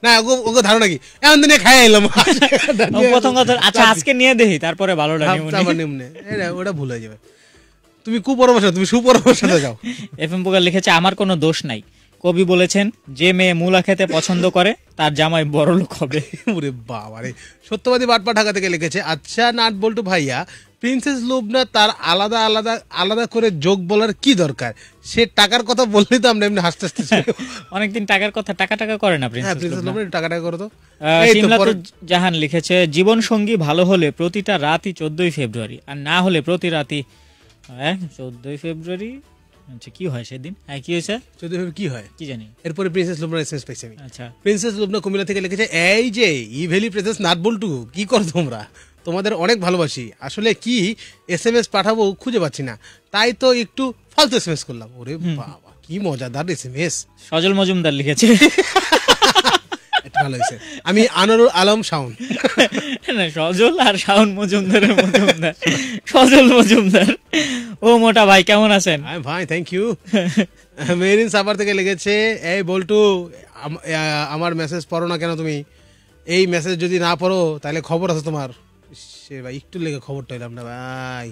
Speaker 2: না ওগো ধারণা কি? এমন দিনে খাই এলাম।
Speaker 1: প্রথম কথা আচ্ছা আজকে নিয়ে দেখি তারপরে
Speaker 2: আমার নিম্নে। ওটা ভুল হয়ে যাবে। তুমি কুপরামর্শ তুমি সুপরামর্শতে যাও
Speaker 1: এফ এম পোকার লিখেছে আমার কোনো দোষ নাই। কবি বলেছেন যে মেয়ে মূলা খেতে পছন্দ করে তার জামাই বড় লোক হবে।
Speaker 2: ওরে বাবা রে সত্যবাদী বাটপা ঢাকা থেকে লিখেছে আচ্ছা নাট বল্টু ভাইয়া প্রিন্সেস লোবনা তার আলাদা আলাদা আলাদা করে যোগ বলার কি দরকার? সে টাকার কথা বললেই তো আমরা এমনি হাসতে হাসতে।
Speaker 1: অনেকদিন টাকার কথা টাকা টাকা করে না
Speaker 2: হ্যাঁ
Speaker 1: প্রিন্সেস
Speaker 2: প্রিন্সেস লোবনা টাকা টাকা করো তো।
Speaker 1: জাহান লিখেছে জীবন সঙ্গী ভালো হলে প্রতিটা রাতই চোদ্দই ফেব্রুয়ারি আর না হলে প্রতি রাতই হ্যাঁ চোদ্দই ফেব্রুয়ারি আচ্ছা কি হয় সেদিন? হ্যাঁ কি হয়েছে?
Speaker 2: চৌধুরী ভাবে কি হয়?
Speaker 1: কি জানি।
Speaker 2: এরপরে প্রিন্সেস লোবনার এসএমএস পাইছি আমি।
Speaker 1: আচ্ছা।
Speaker 2: প্রিন্সেস লুবনা কুমিল্লা থেকে লিখেছে এই যে ই ভ্যালি প্রিন্সেস নাট বল্টু কি করো তোমরা? তোমাদের অনেক ভালোবাসি। আসলে কি এস এম এস পাঠাবো খুঁজে পাচ্ছি না। তাই তো একটু ফালতু এস এম এস করলাম। ওরে বাবা কি মজাদার S M S
Speaker 1: Sajal Majumdar লিখেছে।
Speaker 2: এটা ভালো হয়েছে। আমি আনারুল আলম শাওন।
Speaker 1: না সজল আর শাওন মজুমদারের মজুমদার। সজল মজুমদার। ও মোটা ভাই কেমন আছেন?
Speaker 2: ভাই থ্যাংক ইউ মেরিন সাফার থেকে লিখেছে এই বল্টু আমার মেসেজ পড়ো না কেন তুমি? এই মেসেজ যদি না পড়ো তাহলে খবর আছে তোমার। সে ভাই একটু লেগে খবরটা এলাম না ভাই।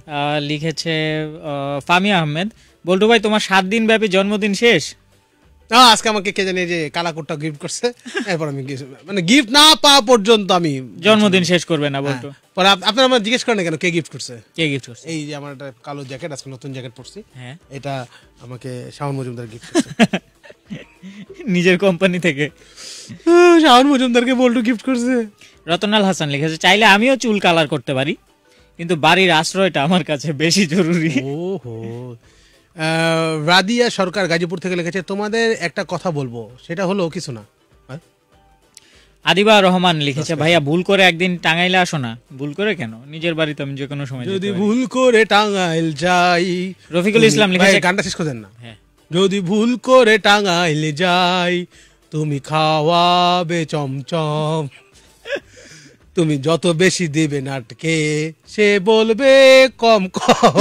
Speaker 1: লিখেছে ফামি আহমেদ বল্টু ভাই তোমার সাত দিন ব্যাপী জন্মদিন শেষ?
Speaker 2: আজকে আমাকে কে জানি যে কালাকুটটা গিফট করছে। এরপর আমি মানে গিফট না পাওয়া পর্যন্ত আমি
Speaker 1: জন্মদিন শেষ করবে না বলতো।
Speaker 2: পরে আপনারা আমার জিজ্ঞেস করেন কেন কে গিফট করছে?
Speaker 1: কে গিফট করছে?
Speaker 2: এই যে আমার একটা কালো জ্যাকেট আজকে নতুন জ্যাকেট পরছি।
Speaker 1: হ্যাঁ।
Speaker 2: এটা আমাকে শাওন মজুমদার গিফট করছে।
Speaker 1: নিজের কোম্পানি থেকে।
Speaker 2: আহ, শাওন মজুমদারকে বল্টু গিফট করছে।
Speaker 1: রতনাল হাসান লিখেছে চাইলে আমিও চুল কালার করতে পারি কিন্তু বাড়ির আশ্রয়টা আমার কাছে বেশি জরুরি।
Speaker 2: ওহো। রাদিয়া সরকার গাজীপুর থেকে লিখেছে তোমাদের একটা কথা বলব সেটা হলো কিছু না?
Speaker 1: আদিবা রহমান লিখেছে ভাইয়া ভুল করে একদিন টাঙ্গাইলে আসো না। ভুল করে কেন? নিজের বাড়িতে আমি যে কোনো সময়
Speaker 2: যদি ভুল করে টাঙ্গাইল যাই
Speaker 1: রফিকুল ইসলাম লিখেছে
Speaker 2: গানটা শেষ করে দেন না।
Speaker 1: হ্যাঁ।
Speaker 2: যদি ভুল করে টাঙ্গাইল যাই তুমি খাওয়াবে চমচম। তুমি যত বেশি দেবে নাটকে সে বলবে কম কম।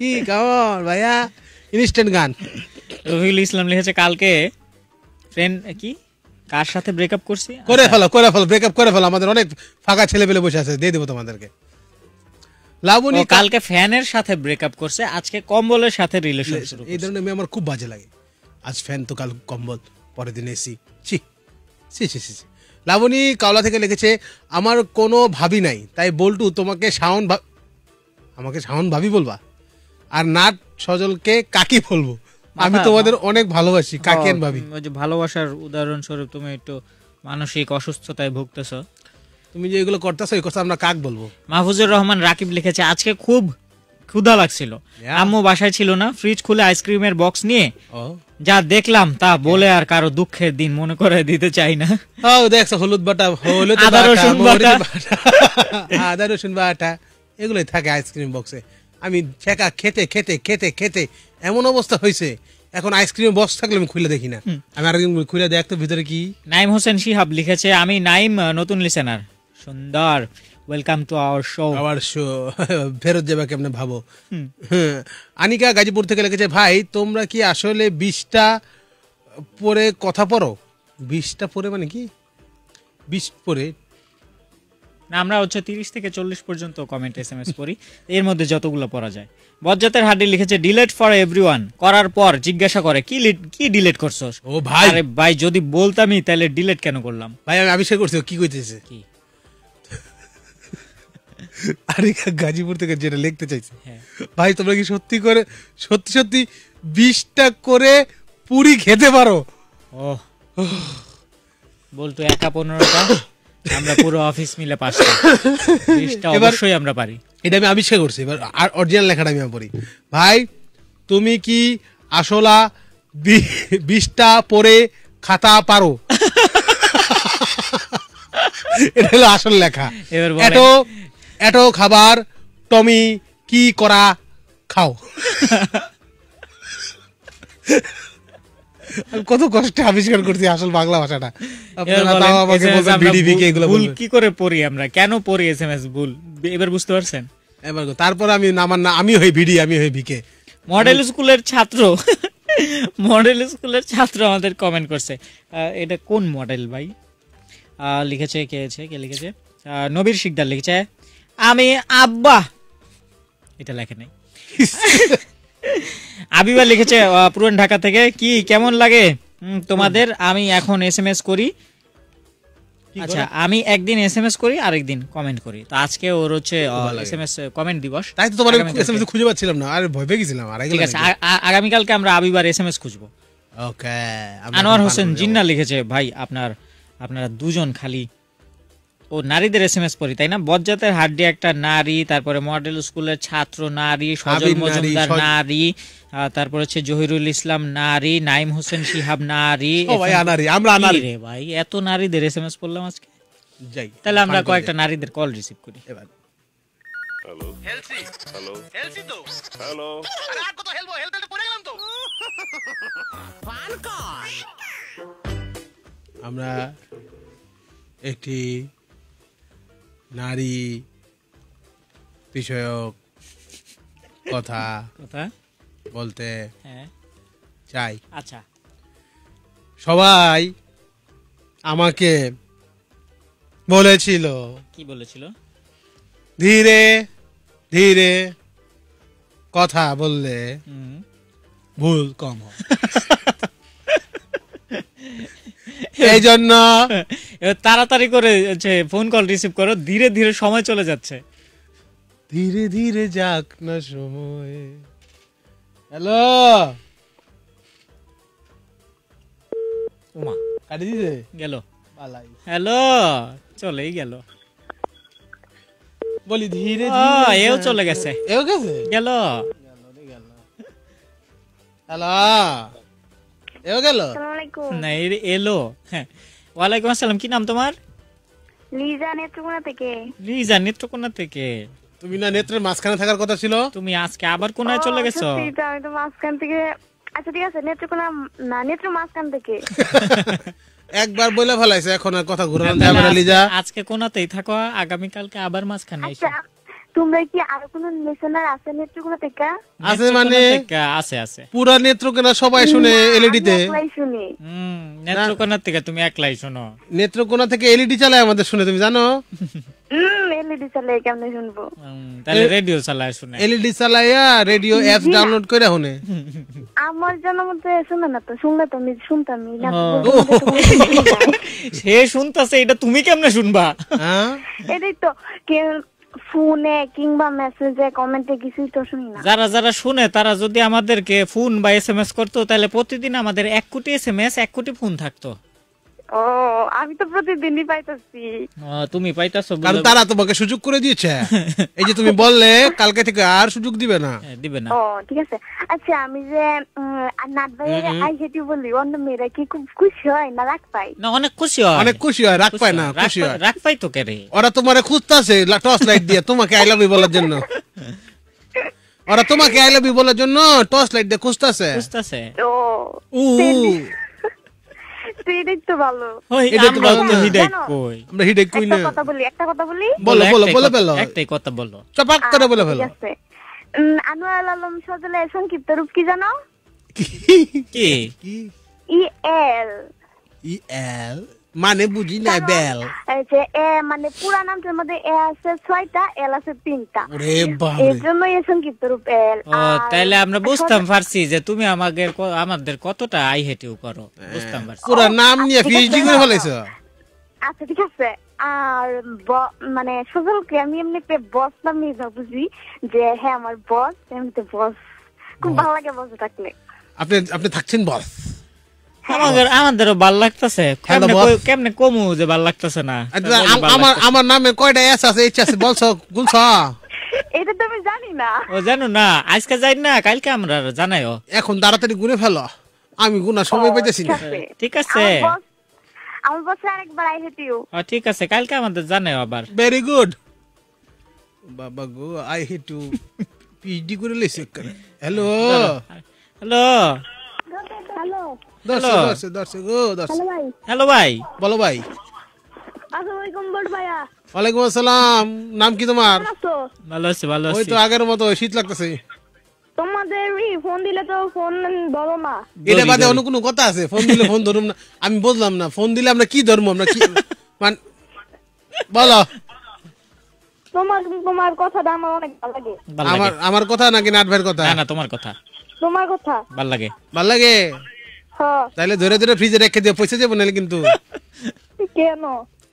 Speaker 2: কি? কেমন ভাইয়া। ইনস্ট্যান্ট গান।
Speaker 1: রফিকুল ইসলাম লিখেছে কালকে ফ্রেন্ড কি? কার সাথে ব্রেকআপ করছি?
Speaker 2: করে ফেলো করে ফেলো ব্রেকআপ করে ফেলো। আমাদের অনেক ফাঁকা ছেলে পেলে বসে আছে দিয়ে দেবো তোমাদেরকে। লাবণী
Speaker 1: কালকে ফ্যানের সাথে ব্রেকআপ করছে আজকে কম্বলের সাথে রিলেশন শুরু
Speaker 2: এই ধরনের মেয়ে আমার খুব বাজে লাগে। আজ ফ্যান তো কাল কম্বল পরের দিন এসি। ছি ছি ছি ছি। লাবণী কাওলা থেকে লিখেছে আমার কোনো ভাবি নাই। তাই বল্টু তোমাকে শাওন আমাকে শাওন ভাবি বলবা? আর নাট সজলকে কাকি বলব। আমি তোমাদের অনেক ভালোবাসি কাকেন ভাবি।
Speaker 1: ওই যে ভালোবাসার উদাহরণস্বরূপ তুমি একটু মানসিক অসুস্থতায় ভুগতেছো।
Speaker 2: তুমি যে এগুলো করতেছো এই কথা আমরা কাক বলব?
Speaker 1: মাহফুজুর রহমান রাকিব লিখেছে আজকে খুব ক্ষুধা লাগছিল। আম্মু বাসায় ছিল না ফ্রিজ খুলে আইসক্রিমের বক্স নিয়ে যা দেখলাম তা বলে আর কারও দুঃখের দিন মনে করে দিতে চাই না।
Speaker 2: ও দেখছ হলুদ বাটা হলুদ
Speaker 1: আদা রসুন। বাটা,
Speaker 2: আদা রসুন বাটা এগুলোই থাকে আইসক্রিম বক্সে আমি ছেঁকা খেতে খেতে খেতে খেতে এমন অবস্থা হয়েছে। এখন আইসক্রিম বক্স থাকলে আমি খুলে দেখি না। আমি আরেকদিন খুলে দেখতো ভিতরে কি?
Speaker 1: নাইম হোসেন শিহাব লিখেছে আমি নাইম নতুন লিসেনার সুন্দর। ওয়েলকাম টু আওয়ার শো
Speaker 2: আবার শো- ফেরত যাবে কেমনে ভাবো। আনিকা গাজীপুর থেকে লিখেছে ভাই তোমরা কি আসলে বিশটা পরে কথা পড়ো? বিশটা পরে মানে কি? বিশ পরে
Speaker 1: না আমরা হচ্ছে তিরিশ থেকে চল্লিশ পর্যন্ত কমেন্ট এস এম এস করি এর মধ্যে যতগুলো পড়া যায়। বজ্জাতের হাড্ডি লিখেছে ডিলেট ফর এভরিওয়ান করার পর জিজ্ঞাসা করে কি কি ডিলেট করছ
Speaker 2: ও ভাই।
Speaker 1: আরে ভাই যদি বলতামই তাহলে ডিলেট কেন করলাম?
Speaker 2: ভাই আমি আবিষ্কার করছি কি কইতেছে?
Speaker 1: কি?
Speaker 2: আরিকা গাজীপুর থেকে যেটা লিখতে চাইছে।
Speaker 1: হ্যাঁ।
Speaker 2: ভাই তোমরা কি সত্যি করে সত্যি সত্যি বিশটা করে পুরি খেতে পারো?
Speaker 1: ও বলতো একা পনেরোটা? আমরা পুরো অফিস মিলে পাঁচটা। বিশটা অবশ্যই আমরা পারি।
Speaker 2: এটা আমি আবিষ্কার করছি। এবার আর অরিজিনাল লেখাটা আমি পড়ি। ভাই তুমি কি আসলা বিশটা পরে খাতা পারো? এটা হলো আসল লেখা।
Speaker 1: এবার।
Speaker 2: এটো এটো খাবার টমি কি করা খাও? আমি কত কষ্টে আবিষ্কার করছি আসল বাংলা ভাষাটা।
Speaker 1: ভুল-। কি করে পড়ি আমরা? কেন পড়ি এস এম এস ভুল? এবার বুঝতে পারছেন?
Speaker 2: এবার তারপর আমি আমার না আমি হই ভিডি আমি হই ভিকে।
Speaker 1: মডেল স্কুলের ছাত্র। মডেল স্কুলের ছাত্র আমাদের কমেন্ট করছে। এটা কোন মডেল ভাই? লিখেছে কে আছে? কে লিখেছে? নবীর শিকদার লিখেছে আমি আব্বা। এটা লেখে নাই। আবিবা লিখেছে পুরান ঢাকা থেকে কি কেমন লাগে? তোমাদের আমি এখন এস এম এস করি? আচ্ছা আমি একদিন এস এম এস করি আরেকদিন কমেন্ট করি। তো আজকে ওর হচ্ছে এস এম এস কমেন্ট দিবস।
Speaker 2: তাই তো তোমার। এসএমএস খুঁজে পাচ্ছিলাম না আর ভয় পেয়ে গেছিলাম আর
Speaker 1: ঠিক আছে আ- আ- আগামীকালকে আমরা আবিবার এস এম এস খুঁজবো
Speaker 2: ওকে
Speaker 1: আনোয়ার হোসেন জিন্না লিখেছে ভাই আপনার আপনারা দুজন খালি ও নারীদের এস এম এস পড়ি তাই না? বজ্জাতের হাড্ডি একটা নারী তারপরে মডেল স্কুলের ছাত্র নারী সজল মজুমদার নারী তারপর হচ্ছে জহিরুল ইসলাম নারী নাইম হোসেন শিহাব নারী
Speaker 2: ও ভাই আনারি আমরা নারী
Speaker 1: রে ভাই এত নারীদের এস এম এস পড়লাম আজকে?
Speaker 2: যাই
Speaker 1: তাহলে আমরা কয়েকটা নারীদের কল রিসিভ করি।
Speaker 2: এবার। আমরা একটি নারী বিষয়ক কথা
Speaker 1: কথা।
Speaker 2: বলতে
Speaker 1: হ্যাঁ।
Speaker 2: চাই।
Speaker 1: আচ্ছা।
Speaker 2: সবাই আমাকে বলেছিল।
Speaker 1: কি বলেছিল?
Speaker 2: ধীরে ধীরে কথা বললে। ভুল কম হয় এই জন্য
Speaker 1: তাড়াতাড়ি করে ফোন কল রিসিভ করো ধীরে ধীরে সময় চলে যাচ্ছে।
Speaker 2: ধীরে ধীরে যাক না সময়। হ্যালো কাটি দিছে
Speaker 1: গেল। হ্যালো চলেই গেল।
Speaker 2: বলি ধীরে
Speaker 1: এও চলে গেছে।
Speaker 2: এও গেছে?
Speaker 1: গেল।
Speaker 2: হ্যালো এও গেল?
Speaker 1: না এলো। হ্যাঁ। ওয়ালাইকুম আসসালাম কি নাম তোমার?
Speaker 3: লিজা নেত্রকোনা থেকে।
Speaker 1: লিজা নেত্রকোনা থেকে।
Speaker 2: তুমি না নেত্রের মাঝখানে থাকার কথা ছিল?
Speaker 1: তুমি আজকে আবার কোনায় চলে গেছো?
Speaker 3: আমি তো মাঝখান থেকে আচ্ছা ঠিক আছে নেত্রকোনা না নেত্র মাঝখান থেকে।
Speaker 2: একবার বলে ফেলাইছে এখন আর কথা ঘুরানো যাবে না লিজা।
Speaker 1: আজকে কোনাতেই থাকো আগামীকালকে আবার মাঝখানে
Speaker 3: আচ্ছা তোমরা কি আরও কোনো লিসনার আছে নেত্রকোনা থেকে?
Speaker 2: আছে মানে
Speaker 1: আছে আছে।
Speaker 2: পুরা নেত্রকোনা সবাই শুনে এলইডি তে
Speaker 3: শুনি।
Speaker 1: হুম নেত্রকোনা থেকে তুমি একলাই শোনো।
Speaker 2: নেত্রকোনা থেকে এলইডি চালায় আমাদের শুনে তুমি জানো?
Speaker 3: হম এলইডি চালে কেমনে শুনব?
Speaker 1: তাহলে রেডিও চালায় শুনে।
Speaker 2: এলইডি চালাইয়া রেডিও অ্যাপস ডাউনলোড করে শুনে।
Speaker 3: আমার জন্য মধ্যে শুনে না তো শুনলে তো আমি শুনতামই না তো কোনো
Speaker 1: সে শুনতাছে এটা তুমি কেমনে শুনবা?
Speaker 2: হ্যাঁ?
Speaker 3: এটাই তো ফোনে কিংবা মেসেজে কমেন্টে কিছুই তো শুনি না।
Speaker 1: যারা যারা শুনে, তারা যদি আমাদেরকে ফোন বা এস এম এস করতো, তাহলে প্রতিদিন আমাদের এক কোটি এস এম এস এক কোটি ফোন থাকতো।
Speaker 3: ও আমি তো প্রতিদিনই পাইতেছি।
Speaker 1: তুমি পাইতাছো
Speaker 2: কারণ তারা তোমাকে সুযোগ করে দিয়েছে। এই যে তুমি বললে কালকে থেকে আর সুযোগ দিবে না।
Speaker 1: হ্যাঁ, দিবে না।
Speaker 3: ও ঠিক আছে। আচ্ছা আমি যে নাট ভাইয়ের আই হেটি বলি অন্য মেয়েরা কি খুব খুশি হয় না রাগ পাই
Speaker 1: না অনেক খুশি হয়।
Speaker 2: অনেক খুশি হয় রাগ পায় না খুশি হয়।
Speaker 1: রাগ পাই তো কে
Speaker 2: ওরা তোমারে খুঁজতেছে টর্চ লাইট দিয়ে তোমাকে আই লাভ ইউ বলার জন্য। ওরা তোমাকে আই লাভ ইউ বলার জন্য টর্চ লাইট দিয়ে খুঁজতেছে।
Speaker 3: ও সেটাই তো ভালো।
Speaker 1: ওই
Speaker 2: তো ভালো।
Speaker 1: তো
Speaker 2: না।
Speaker 1: হৃদয়
Speaker 3: জানো?
Speaker 1: কই।
Speaker 2: আমরা হিডে কই
Speaker 3: একটা
Speaker 2: না।
Speaker 3: কথা বলি একটা কথা বলি?
Speaker 2: বলো বলো
Speaker 1: একটাই
Speaker 2: বলে ফেলো।
Speaker 1: একটাই কথা বলো।
Speaker 2: চপাক করে বলে ফেলো।
Speaker 3: ঠিক আছে। উম, আনোয়ার আলম সজলের সংক্ষিপ্ত রূপ কি জানো?
Speaker 1: কি?
Speaker 2: কি?
Speaker 3: ই এল
Speaker 2: ই এল মানে বুঝি না বেল
Speaker 3: যে এ মানে পুরা নামটার মধ্যে এ আছে ছয়টা এল আছে তিনটা
Speaker 2: ওরে
Speaker 3: এর জন্য এই সংক্ষিপ্ত রূপ এল
Speaker 1: ও তাইলে আমরা বুঝতাম পারছি যে তুমি আমাদের আমাদের কতটা আই হেটিও করো বুঝতাম পারছি
Speaker 2: পুরো নাম নিয়ে পিএইচডি করে ফেলাইছো
Speaker 3: আচ্ছা ঠিক আছে আর ব- মানে সজলকে আমি এমনিতে বস নামে বুঝি যে হ্যাঁ আমার বস এমনিতে বস খুব ভালো লাগে বস থাকলে
Speaker 2: আপনি আপনি থাকছেন বস
Speaker 1: আমাদের আমাদেরও ভালো লাগতেছে। কেমনে
Speaker 2: বস।
Speaker 1: কমু যে ভালো লাগতেছে না?
Speaker 2: আচ্ছা, আমার আমার নামে কয়টা এস আছে এইচ আছে বলছো গুলছ
Speaker 3: এটা তো আমি জানি না।
Speaker 1: ও জানো না আজকে যাই না কালকে আমরা জানাইও
Speaker 2: এখন তাড়াতাড়ি গুনে ফেলো। আমি গুনা সময় পাইতেছি
Speaker 3: ঠিক
Speaker 2: না
Speaker 3: আছে।
Speaker 1: ঠিক আছে।
Speaker 3: আমার বস আরেকবার আই হেট ইউ।
Speaker 1: ও ঠিক আছে কালকে আমাদের জানাইও আবার।
Speaker 2: ভেরি গুড বাবা গো আই হিট টু পিএইচডি করে লেছে হ্যালো
Speaker 1: হ্যালো
Speaker 3: হ্যালো। হ্যালো। ভাই।
Speaker 2: বলো ভাই।
Speaker 3: আসসালামু আলাইকুম বড় ভাইয়া।
Speaker 2: ওয়ালাইকুম আসসালাম। নাম কি তোমার?
Speaker 3: কেমন আছো?
Speaker 1: ভালো আছি
Speaker 2: ওই তো আগের মতো শীত লাগতেছে।
Speaker 3: তোমাদের ফোন দিলে তো ফোন ধরো না।
Speaker 2: এটা বাদে অন্য কোনো কথা আছে। ফোন দিলে ফোন ধরুম না। আমি বুঝলাম না ফোন দিলে আমরা কি ধরবো আমরা কি মান বলো।
Speaker 3: তোমার তোমার কথাটা আমার অনেক ভালো লাগে।
Speaker 2: আমার আমার কথা নাকি নাট ভাইয়ের কথা?
Speaker 1: না না তোমার কথা।
Speaker 3: তোমার কথা?
Speaker 1: ভালো লাগে।
Speaker 2: ভালো লাগে? তাহলে ধরে ধরে ফ্রিজে রেখে দিয়ে পয়সা যাব নাহলে কিন্তু।
Speaker 3: কেন?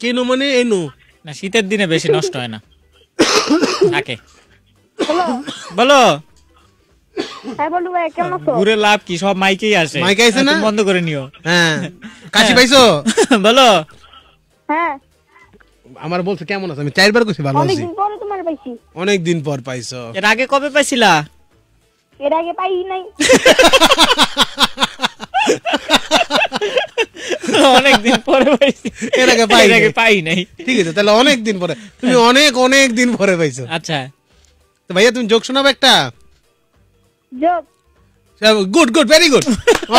Speaker 2: কেন মানে এনু?
Speaker 1: না শীতের দিনে বেশি নষ্ট হয় না। থাকে। বলো।
Speaker 3: হ্যাঁ বলু ভাই কেমন আছো?
Speaker 1: ঘুরে লাভ কি? সব মাইকেই আসে।
Speaker 2: মাইকে আইছে না?
Speaker 1: বন্ধ করে নিও।
Speaker 2: হ্যাঁ। কাশি পাইছো?
Speaker 1: বলো।
Speaker 3: হ্যাঁ।
Speaker 2: আমার বলছে কেমন আছে? আমি চারবার কইছি ভালো আছি।
Speaker 3: অনেকদিন পরে তোমার পাইছি।
Speaker 2: অনেক দিন পর পাইছো।
Speaker 1: এর আগে কবে পাইছিলা?
Speaker 3: এর আগে পাই নাই।
Speaker 1: অনেক দিন পরে পাইছি।
Speaker 2: এর আগে পাই
Speaker 1: এর আগে পাই নাই।
Speaker 2: ঠিক আছে তাহলে অনেক দিন পরে। তুমি অনেক অনেক দিন পরে পাইছো।
Speaker 1: আচ্ছা।
Speaker 2: তো ভাইয়া তুমি যোগ শোনাবে একটা? গুড গুড ভেরি গুড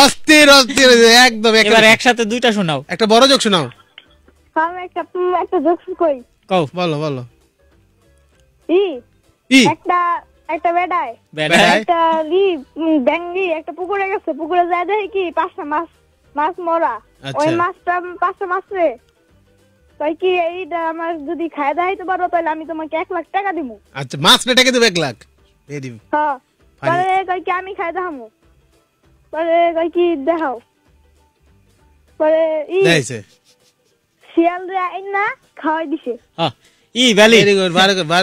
Speaker 2: অস্থির অস্থির একদম
Speaker 1: এবার একসাথে দুইটা শোনাও।
Speaker 2: একটা বড় যোগ শোনাও।
Speaker 3: আমি একটা একটা যোগ কই
Speaker 1: কও।
Speaker 2: বলো বলো।
Speaker 3: ই। একটা একটা বেডায়। একটা উম, ড্যাঙ্গি একটা পুকুরে গেছে। পুকুরে যায় দেখে কি পাঁচটা মাছ মাছ মরা।
Speaker 2: আচ্ছা।
Speaker 3: ওই মাছটা পাঁচটা মাছ রে। তাই কি এইটা আমার যদি খাই দাইতে পারো তাহলে আমি তোমাকে এক লাখ টাকা দিব
Speaker 2: আচ্ছা দেবো এক লাখ? ভেরি
Speaker 3: হ্যাঁ
Speaker 2: ফানি।
Speaker 3: পরে কই কি আমি খাই দেখামু। পরে কই কি দেখাও। পরে ই
Speaker 2: দেখাইছে।
Speaker 3: শিয়াল রে আইন না খাওয়াই দিছে।
Speaker 1: হ্যাঁ, ই ভ্যালি
Speaker 2: Very good,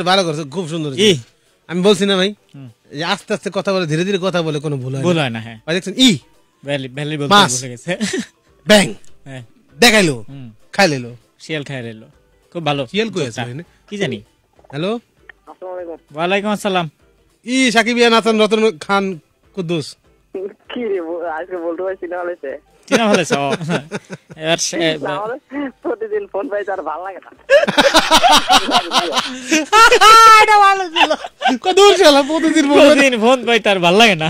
Speaker 2: ভালো করছ খুব সুন্দর।
Speaker 1: ই
Speaker 2: আমি বলছি না ভাই। যে আস্তে আস্তে কথা বলে ধীরে ধীরে কথা বলে কোনো ভুল হয় না।
Speaker 1: ভুল হয় না হ্যাঁ।
Speaker 2: ভাই দেখছেন? ই!
Speaker 1: ভ্যালি ভ্যালি বলতে। ভুলে গেছে।
Speaker 2: ব্যাং।
Speaker 1: হ্যাঁ।
Speaker 2: দেখাইলো। খাই লেলো
Speaker 1: শিয়াল খায় এলো খুব ভালো।
Speaker 2: শিয়াল কই আছে।
Speaker 1: কি জানি?
Speaker 2: হ্যালো?
Speaker 1: ওয়ালাইকুম আসসালাম।
Speaker 2: ই সাকিব ইয়ান হাসান রতন খান কুদ্দুস।
Speaker 4: কি রে আজকে বলতে পারছি না বলেছে।
Speaker 1: চিনা ভালো আছে? এবার সে-
Speaker 4: প্রতিদিন ফোন পাই তার ভালো লাগে না।
Speaker 2: শালা প্রতিদিন বলবে
Speaker 1: প্রতিদিন ফোন পাই তার ভালো লাগে না।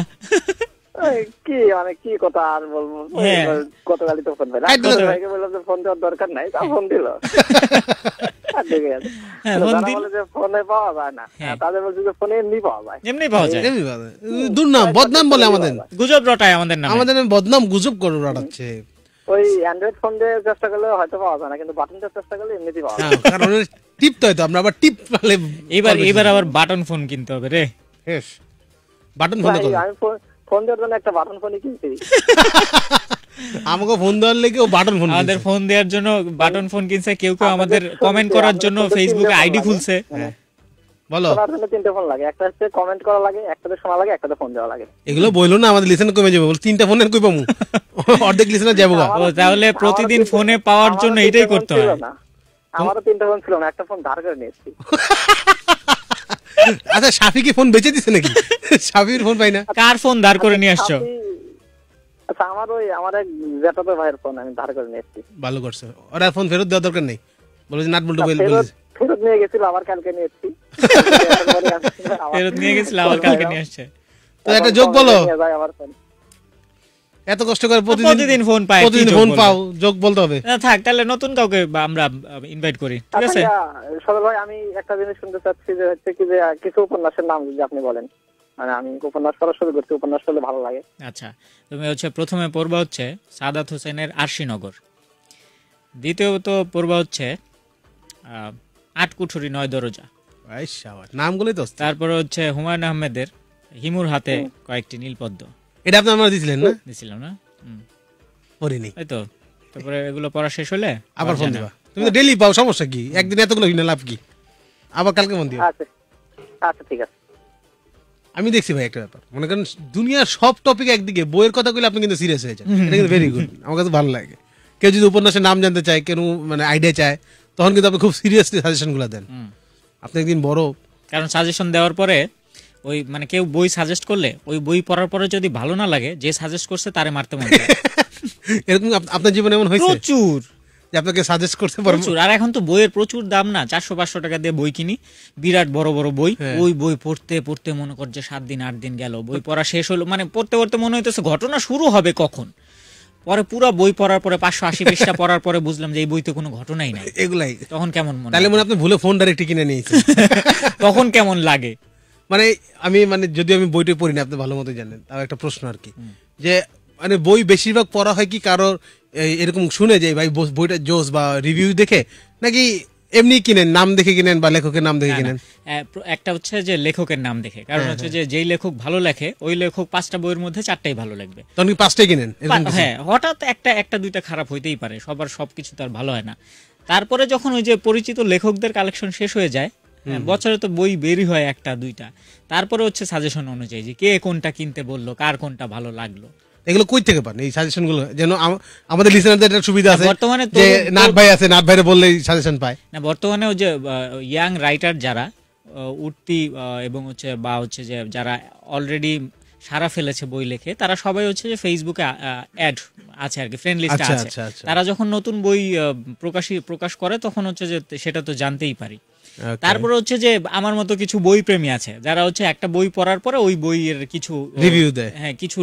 Speaker 4: কি মানে কি কথা আর বলব?
Speaker 1: হ্যাঁ।
Speaker 4: গতকালই তো ফোন
Speaker 2: এই
Speaker 4: ভাইকে বললাম যে ফোন দেওয়ার দরকার নাই তা ফোন দিল।
Speaker 1: হ্যাঁ, দিল।
Speaker 4: বলে যে ফোনে পাওয়া যায় না। তাদের বলছে যে ফোনে এমনি পাওয়া যায়।
Speaker 1: এমনি পাওয়া যায়।
Speaker 2: এমনি বাজে। দুর্নাম বদনাম বলে আমাদের।
Speaker 1: গুজব রটায় আমাদের নামে।
Speaker 2: আমাদের বদনাম গুজব করে রাটাচ্ছে।
Speaker 4: ওই অ্যান্ড্রয়েড ফোন দিয়ে চেষ্টা করলে হয়তো পাওয়া যায় না কিন্তু বাটন দিয়ে চেষ্টা করলে এমনিতেই পাওয়া যায়।
Speaker 2: হ্যাঁ, কারণ টিপ তো হয়তো আমরা আবার টিপ পালে
Speaker 1: এবার এবার আবার বাটন ফোন কিনতে হবে রে।
Speaker 2: বাটন ফোন
Speaker 4: আমি ফোন- ফোন দেওয়ার জন্য একটা বাটন ফোনই কিনছি।
Speaker 2: আমাকে ফোন দেওয়ার লেগে ও বাটন ফোন
Speaker 1: আমাদের ফোন দেওয়ার জন্য বাটন ফোন কিনছে কেউ কেউ আমাদের কমেন্ট করার জন্য ফেসবুকে আইডি খুলছে।
Speaker 2: বলো।
Speaker 4: শোনার জন্য তিনটে ফোন লাগে। একটা হচ্ছে কমেন্ট করা লাগে একটাতে শোনা লাগে একটাতে ফোন দেওয়া লাগে।
Speaker 2: এগুলো বইলো না আমাদের লিসেন কমে যাবে। বল তিনটা ফোনের কই পামু অর্ধেক লিসেনার যাব গা।
Speaker 1: ও তাহলে প্রতিদিন ফোনে পাওয়ার জন্য এটাই করতে হয়।
Speaker 4: না। আমারও তিনটে ফোন ছিল না একটা ফোন ধার করে নিয়েছি।
Speaker 2: আচ্ছা সাফি কি ফোন বেচে দিছে নাকি? সাফির ফোন পাই না।
Speaker 1: কার ফোন ধার করে নিয়ে আসছো?
Speaker 4: আচ্ছা আমার ওই আমার এক জ্যাঠাতো ভাইয়ের ফোন আমি ধার করে নিয়েছি
Speaker 2: ভালো করছে। ওরা ফোন ফেরত দেওয়ার দরকার নেই। বলে যে নাট বল্টু বলে
Speaker 4: ফেরত ফেরত নিয়ে গেছিল আবার কালকে নিয়েছি
Speaker 1: ফেরত নিয়ে গেছিল আবার কালকে নিয়ে আসছে।
Speaker 2: তো একটা যোগ বলো। এত কষ্ট করে
Speaker 1: প্রতিদিন ফোন পায়
Speaker 2: প্রতিদিন ফোন পাও যোগ বলতে হবে।
Speaker 1: না, থাক তাহলে নতুন কাউকে আমরা ইনভাইট করি ঠিক আছে?
Speaker 4: আচ্ছা সদর ভাই আমি একটা জিনিস শুনতে চাচ্ছি যে হচ্ছে কি যে কিছু উপন্যাসের নাম যদি আপনি বলেন। মানে আমি উপন্যাস পড়া শুরু করছি উপন্যাস পড়লে ভালো লাগে।
Speaker 1: আচ্ছা তুমি হচ্ছে প্রথমে পড়বা হচ্ছে সাদাত হোসেনের আরশিনগর। দ্বিতীয়ত পড়বা হচ্ছে আহ, আট কুঠুরি নয় দরজা।
Speaker 2: নামগুলোই তো।
Speaker 1: তারপরে হচ্ছে হুমায়ুন আহমেদের হিমুর হাতে কয়েকটি নীলপদ্ম।
Speaker 2: এটা আপনি আমরা দিছিলেন না?
Speaker 1: দিছিলাম না?
Speaker 2: পড়িনি
Speaker 1: এই তো তারপরে এগুলো পড়া শেষ হলে
Speaker 2: আবার ফোন দিবা। তুমি তো ডেলি পাও সমস্যা কি? একদিন এতগুলো কিনে লাভ কি? আবার কালকে ফোন দিও।
Speaker 4: আচ্ছা আচ্ছা ঠিক আছে।
Speaker 2: আমি দেখছি ভাই একটা ব্যাপার। মনে করেন দুনিয়ার সব টপিক একদিকে বইয়ের কথা কইলে আপনি কিন্তু সিরিয়াস হয়ে যান। এটা কিন্তু ভেরি গুড আমার কাছে ভালো লাগে। কেউ যদি উপন্যাসের নাম জানতে চায় কেউ মানে আইডিয়া চায় তখন কিন্তু আপনি খুব সিরিয়াসলি সাজেশনগুলো দেন। আপনি একদিন বড়
Speaker 1: কারণ সাজেশন দেওয়ার পরে ওই মানে কেউ বই সাজেস্ট করলে ওই বই পড়ার পরে যদি ভালো না লাগে যে সাজেস্ট করছে তারে মারতে মন।
Speaker 2: এরকম আপনার জীবনে এমন হয়েছে?
Speaker 1: প্রচুর।
Speaker 2: আপনাকে সাজেস্ট করতে পারব
Speaker 1: প্রচুর। আর এখন তো বইয়ের প্রচুর দাম না চারশো পাঁচশো টাকা দিয়ে বই কিনি। বিরাট বড় বড় বই।
Speaker 2: হ্যাঁ।
Speaker 1: ওই বই পড়তে পড়তে মনে কর যে সাত দিন আট দিন গেল। বই পড়া শেষ হলো। মানে পড়তে পড়তে মনে হইতেছে ঘটনা শুরু হবে কখন? পরে পুরো বই পড়ার পরে পাঁচশো আশি পৃষ্ঠা পড়ার পরে বুঝলাম যে এই বইতে কোনো ঘটনাই নাই।
Speaker 2: এগুলাই।
Speaker 1: তখন কেমন মনে
Speaker 2: তাহলে মনে আপনি ভুলে ফোন ডাইরেক্ট কিনে নিয়েছেন।
Speaker 1: তখন কেমন লাগে?
Speaker 2: মানে আমি মানে যদি আমি বইটা পড়ি না আপনি ভালো মতো জানেন তাও একটা প্রশ্ন আর কি। যে মানে বই বেশিরভাগ পড়া হয় কি কারোর এরকম শুনে যে ভাই বই- বইটা জোস বা রিভিউ দেখে নাকি এমনি কিনেন নাম দেখে কিনেন বা লেখকের নাম দেখে। কিনেন?
Speaker 1: একটা হচ্ছে যে লেখকের নাম দেখে কারণ
Speaker 2: হ্যাঁ,
Speaker 1: হচ্ছে যে যেই লেখক ভালো লেখে ওই লেখক পাঁচটা বইয়ের মধ্যে চারটাই ভালো লাগবে
Speaker 2: তখন কি পাঁচটাই কিনেন?
Speaker 1: হ্যাঁ হঠাৎ একটা একটা দুইটা খারাপ হইতেই পারে সবার সবকিছু তো আর ভালো হয় না। তারপরে যখন ওই যে পরিচিত লেখকদের কালেকশন শেষ হয়ে যায় হ্যাঁ, বছরে তো বই বেরই হয় একটা দুইটা। তারপরে হচ্ছে সাজেশন অনুযায়ী যে কে কোনটা কিনতে বলল কার কোনটা ভালো লাগল।
Speaker 2: এগুলো কই থেকে পান? এই সাজেশনগুলো? যেন আম- আমাদের লিসেনারদের একটা সুবিধা আছে
Speaker 1: বর্তমানে
Speaker 2: যে নাট ভাই আছে নাট ভাইরে বললেই সাজেশন পায়।
Speaker 1: না বর্তমানে ওই যে ইয়াং রাইটার যারা উঠতি এবং হচ্ছে বা হচ্ছে যে যারা অলরেডি সারা ফেলেছে বই লেখে তারা সবাই হচ্ছে যে ফেসবুকে অ্যাড আছে আর কি ফ্রেন্ড লিস্টে
Speaker 2: আচ্ছা,
Speaker 1: আছে।
Speaker 2: আচ্ছা, আচ্ছা।
Speaker 1: তারা যখন নতুন বই প্রকাশী প্রকাশ করে তখন হচ্ছে যে সেটা তো জানতেই পারি. তারপরে হচ্ছে যে আমার মতো কিছু বই প্রেমী আছে যারা হচ্ছে একটা বই পড়ার পরে ওই বইয়ের কিছু
Speaker 2: Review দেয়।
Speaker 1: হ্যাঁ কিছু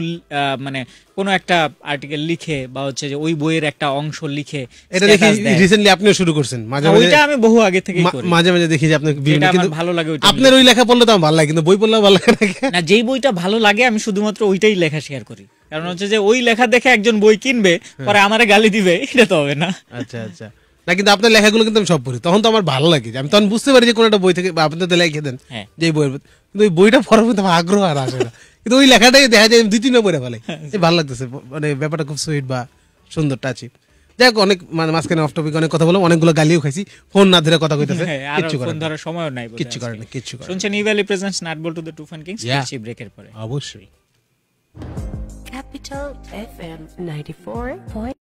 Speaker 1: মানে কোনো একটা আর্টিকেল লিখে বা হচ্ছে যে ওই বইয়ের একটা অংশ লিখে
Speaker 2: এটা দেখি রিসেন্টলি আপনিও শুরু করছেন। মাঝে মাঝে
Speaker 1: ওইটা আমি বহু আগে থেকেই
Speaker 2: মা-
Speaker 1: করি।
Speaker 2: মাঝে মাঝে দেখি যে আপনার বিভিন্ন কিন্তু
Speaker 1: ভালো লাগে ওইটা
Speaker 2: আপনার ওই লেখা পড়লে তো আমার ভালো লাগে কিন্তু বই পড়লে ভালো লাগে
Speaker 1: না যেই বইটা ভালো লাগে আমি শুধুমাত্র ওইটাই লেখা শেয়ার করি। কারণ হচ্ছে যে ওই লেখা দেখে একজন বই কিনবে পরে আমারে গালি দিবে এটা তো হবে না।
Speaker 2: আচ্ছা আচ্ছা। না কিন্তু আপনার লেখাগুলো কিন্তু আমি সব পড়ি। তখন তো আমার ভালো লাগে আমি তখন বুঝতে পারি যে কোন একটা বই থেকে আপনি তো লিখে দেন
Speaker 1: হ্যাঁ।
Speaker 2: যে বইয়ের কিন্তু ওই বইটা পড়ার মধ্যে আমার আগ্রহ আর আসে না। কিন্তু ওই লেখাটাই দেখা যায় দুই তিনটা পড়ে ফেলাই। এই ভালো লাগতেছে মানে ব্যাপারটা খুব সুইট বা সুন্দর টাচি যাই হোক অনেক মানে মাঝখানে অফ টপিক অনেক কথা বললাম অনেকগুলো গালিও খাইছি। ফোন না ধরে কথা কইতেছে
Speaker 1: হ্যাঁ,
Speaker 2: কিচ্ছু করে
Speaker 1: ধরার সময়ও নাই
Speaker 2: কিচ্ছু না কিচ্ছু
Speaker 1: শুনছেন Evaly presents nut bolt to the to fun kings. ব্রেকের পরে।
Speaker 2: অবশ্যই।
Speaker 5: Capital FM 94.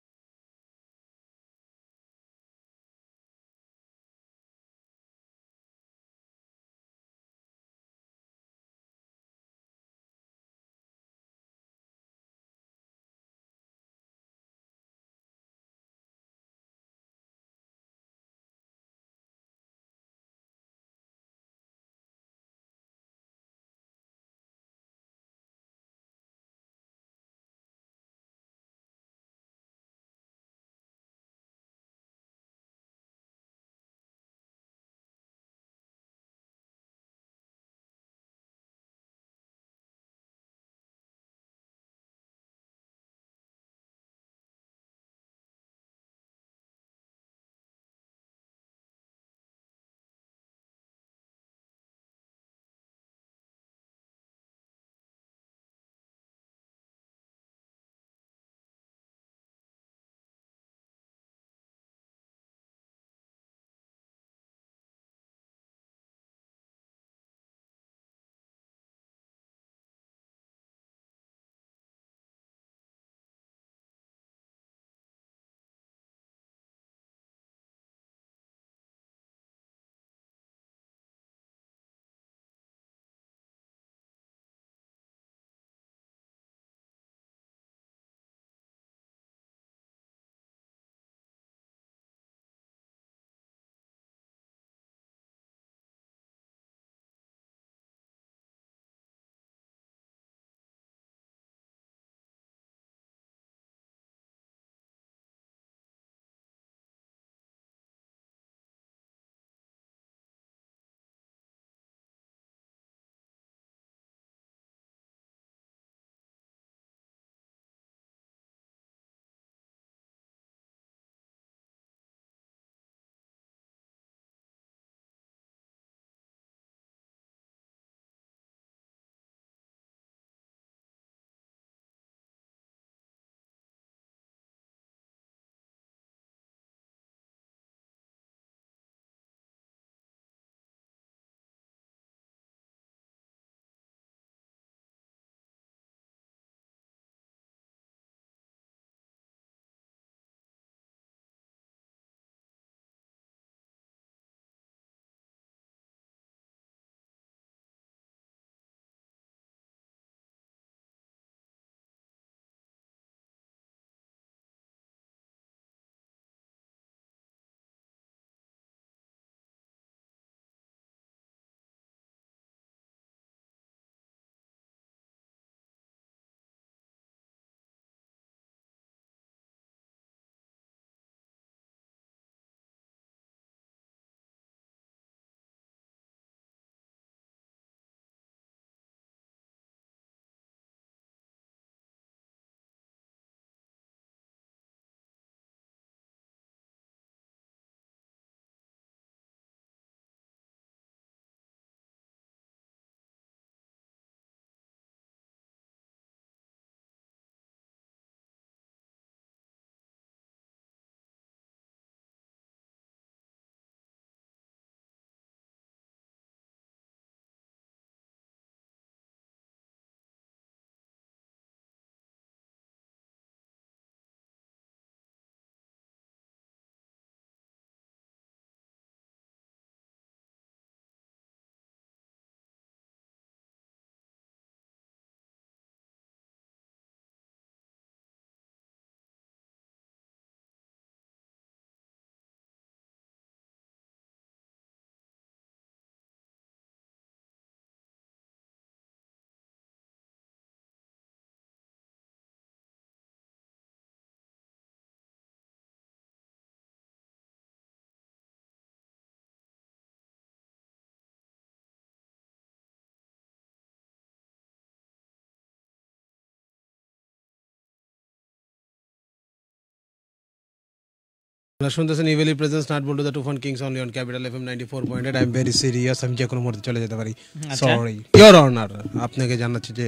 Speaker 2: আপনারা শুনতেছেন Evaly presents nut bolt to the to kings only on Capital FM 94.8 I am very serious আমি যে কোনো মুহূর্তে চলে যেতে পারি।
Speaker 1: আচ্ছা।
Speaker 2: সরি ইওর অনার আপনাকে জানাচ্ছি যে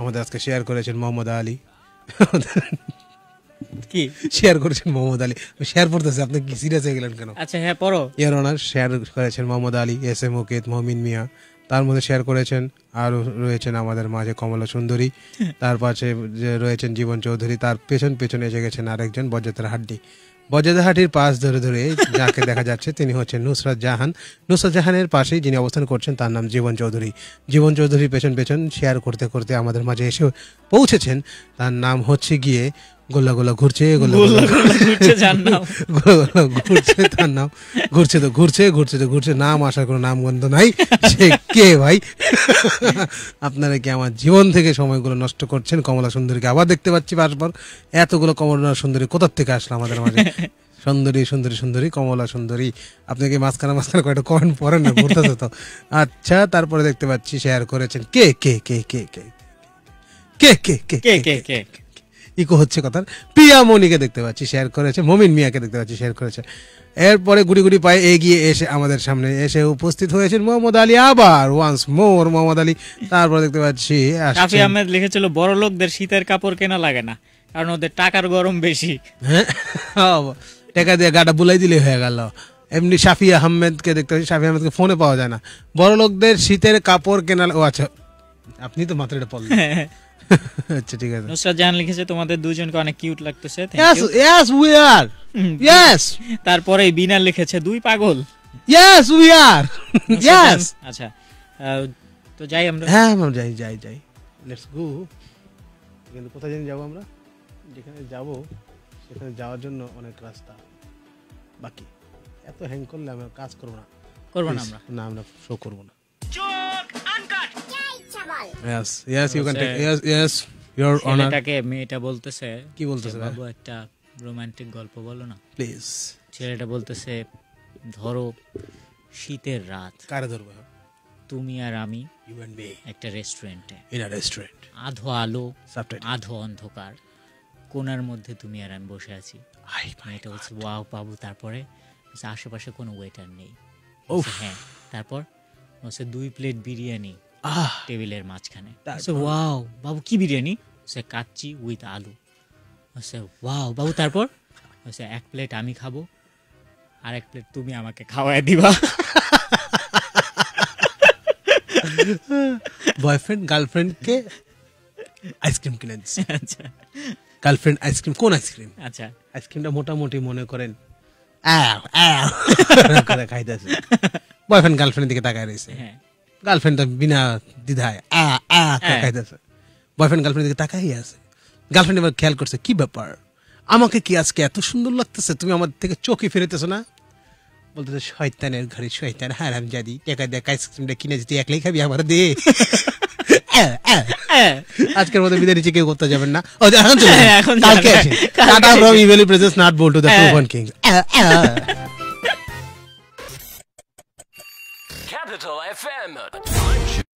Speaker 2: আমাদের আজকে শেয়ার করেছেন মোহাম্মদ আলী।
Speaker 1: কি?
Speaker 2: শেয়ার করেছেন মোহাম্মদ আলী। শেয়ার পড়তেছে আপনি কি সিরিয়াস হয়ে গেলেন কেন?
Speaker 1: আচ্ছা হ্যাঁ পড়ো।
Speaker 2: ইয়ার অনার শেয়ার করেছেন মোহাম্মদ আলী এস এম ওকেত মহমিন মিয়া তার মধ্যে শেয়ার করেছেন আর রয়েছেন আমাদের মাঝে কমলা সুন্দরী। তার পাশে যে রয়েছেন জীবন চৌধুরী তার পেছন পেছনে এসে গেছেন আরেকজন বজ্জাতের হাড্ডি। হাড্ডির পাশ ধরে ধরে যাকে দেখা যাচ্ছে তিনি হচ্ছেন নুসরাত জাহান। নুসরাত জাহানের পাশেই যিনি অবস্থান করছেন তার নাম জীবন চৌধুরী। জীবন চৌধুরীর পেছন পেছন শেয়ার করতে করতে আমাদের মাঝে এসে পৌঁছেছেন। তার নাম হচ্ছে গিয়ে গোল্লা গোল্লা ঘুরছে গোল্লা
Speaker 1: ঘুরছে যার নাম
Speaker 2: ঘুরছে তার নাম ঘুরছে তো ঘুরছে ঘুরছে তো ঘুরছে নাম আসার কোনো নাম গন্ধ নাই সে কে ভাই আপনারা কি আমার জীবন থেকে সময়গুলো নষ্ট করছেন কমলা সুন্দরীকে আবার দেখতে পাচ্ছি পারস্পর এতগুলো কমলা সুন্দরী কোথার থেকে আসলো আমাদের মাঝে সুন্দরী সুন্দরী সুন্দরী কমলা সুন্দরী আপনি কি মাঝখানে মাঝখানে কয়েকটা কমেন্ট পড়েন না ঘুরতেছে তো আচ্ছা তারপরে দেখতে পাচ্ছি শেয়ার করেছেন কে কে কে কে কে কে কে কে
Speaker 1: কে কে কে
Speaker 2: ইকো হচ্ছে কথার। প্রিয়া মনিকে দেখতে পাচ্ছি শেয়ার করেছে। মমিন মিয়াকে দেখতে পাচ্ছি শেয়ার করেছে। এরপরে গুড়ি গুড়ি পায়ে এগিয়ে এসে আমাদের সামনে এসে উপস্থিত হয়েছেন মোহাম্মদ আলী আবার ওয়ান্স মোর মোহাম্মদ আলী। তারপরে দেখতে পাচ্ছি
Speaker 1: শাফি আহমেদ লিখেছিল বড় লোকদের শীতের কাপড় কেনা লাগে না কারণ ওদের টাকার গরম বেশি।
Speaker 2: হ্যাঁ টাকা দিয়ে গাটা বুলাই দিলে হয়ে গেল। এমনি শাফি আহমেদকে দেখতে পাচ্ছি শাফি আহমেদকে ফোনে পাওয়া যায় না। বড় লোকদের শীতের কাপড় কেনা ও আচ্ছা আপনি তো মাত্র এটা পড়লেন। আচ্ছা ঠিক আছে।
Speaker 1: নুসরাত জাহান লিখেছে তোমাদের দুজনকে অনেক কিউট লাগতেছে you.
Speaker 2: yes, we are. Yes,
Speaker 1: তারপরে বিনা লিখেছে দুই পাগল।
Speaker 2: Are.
Speaker 1: নুসরাত
Speaker 2: yes.
Speaker 1: জাহান, আচ্ছা তো যাই আমরা।
Speaker 2: হ্যাঁ আমরা যাই যাই যাই। লেটস গো কিন্তু কোথায় জানি যাব আমরা? যেখানে যাব সেখানে যাওয়ার জন্য অনেক রাস্তা বাকি। এত হ্যাং করলে আমরা কাজ করব না।
Speaker 1: করব না আমরা।
Speaker 2: না আমরা শো করব না। Yes yes you can take yes yes your honour
Speaker 1: এটাকে মেয়েটা বলতেছে
Speaker 2: কি বলতেছে
Speaker 1: বাবু একটা রোমান্টিক গল্প বলো না।
Speaker 2: প্লিজ
Speaker 1: ছেলেটা বলতেছে ধরো শীতের রাত।
Speaker 2: কারে ধরবো?
Speaker 1: তুমি আর আমি একটা রেস্টুরেন্টে
Speaker 2: ইন আ রেস্টুরেন্ট
Speaker 1: আধো আলো আধো অন্ধকার। কোনার মধ্যে তুমি আর আমি বসে আছি। এটা হচ্ছে ওয়াও পাবো তারপরে? আশেপাশে কোনো ওয়েটার নেই। ও হ্যাঁ। তারপর হচ্ছে দুই প্লেট বিরিয়ানি। টেবিলের মাঝখানে। ওয়াও বাবু কি বিরিয়ানি? সে কাচ্চি উইথ আলু। বলছে ওয়াও বাবু তারপর? বলছে এক প্লেট আমি খাব। আর এক প্লেট তুমি আমাকে খাওয়ায় দিবা।
Speaker 2: বয়ফ্রেন্ড গার্লফ্রেন্ডকে আইসক্রিম কিনে দিচ্ছে
Speaker 1: আচ্ছা।
Speaker 2: গার্লফ্রেন্ড আইসক্রিম কোন আইসক্রিম?
Speaker 1: আচ্ছা।
Speaker 2: আইসক্রিমটা মোটামুটি মনে করেন খাইতেছে। বয়ফ্রেন্ড গার্লফ্রেন্ডের দিকে তাকায় রয়েছে।
Speaker 1: হ্যাঁ।
Speaker 2: গার্লফ্রেন্ড বিনা দ্বিধায় আ আ
Speaker 1: হ্যাঁ।
Speaker 2: বয়ফ্রেন্ড গার্লফ্রেন্ডের দিকে তাকাই আছে। গার্লফ্রেন্ড এবার খেয়াল করছে কি ব্যাপার? আমাকে কি আজকে এত সুন্দর লাগতেছে? তুমি আমার থেকে চোখে ফিরেতেছো না? বলতেছে শয়তানের ঘরে শয়তান হারাম জাদি। টাকা দেখ আইসক্রিমটা কিনে তুই একলাই খাবি আমার দে।
Speaker 1: হ্যাঁ
Speaker 2: আজকের মতো বিদায় নিচে কেউ করতে যাবেন না। ও এখন
Speaker 1: এখন
Speaker 2: কালকে tata from Evaly presents nut bolt to the
Speaker 1: হ্যাঁ।
Speaker 2: প্রুভন কিংস
Speaker 6: Capital FM.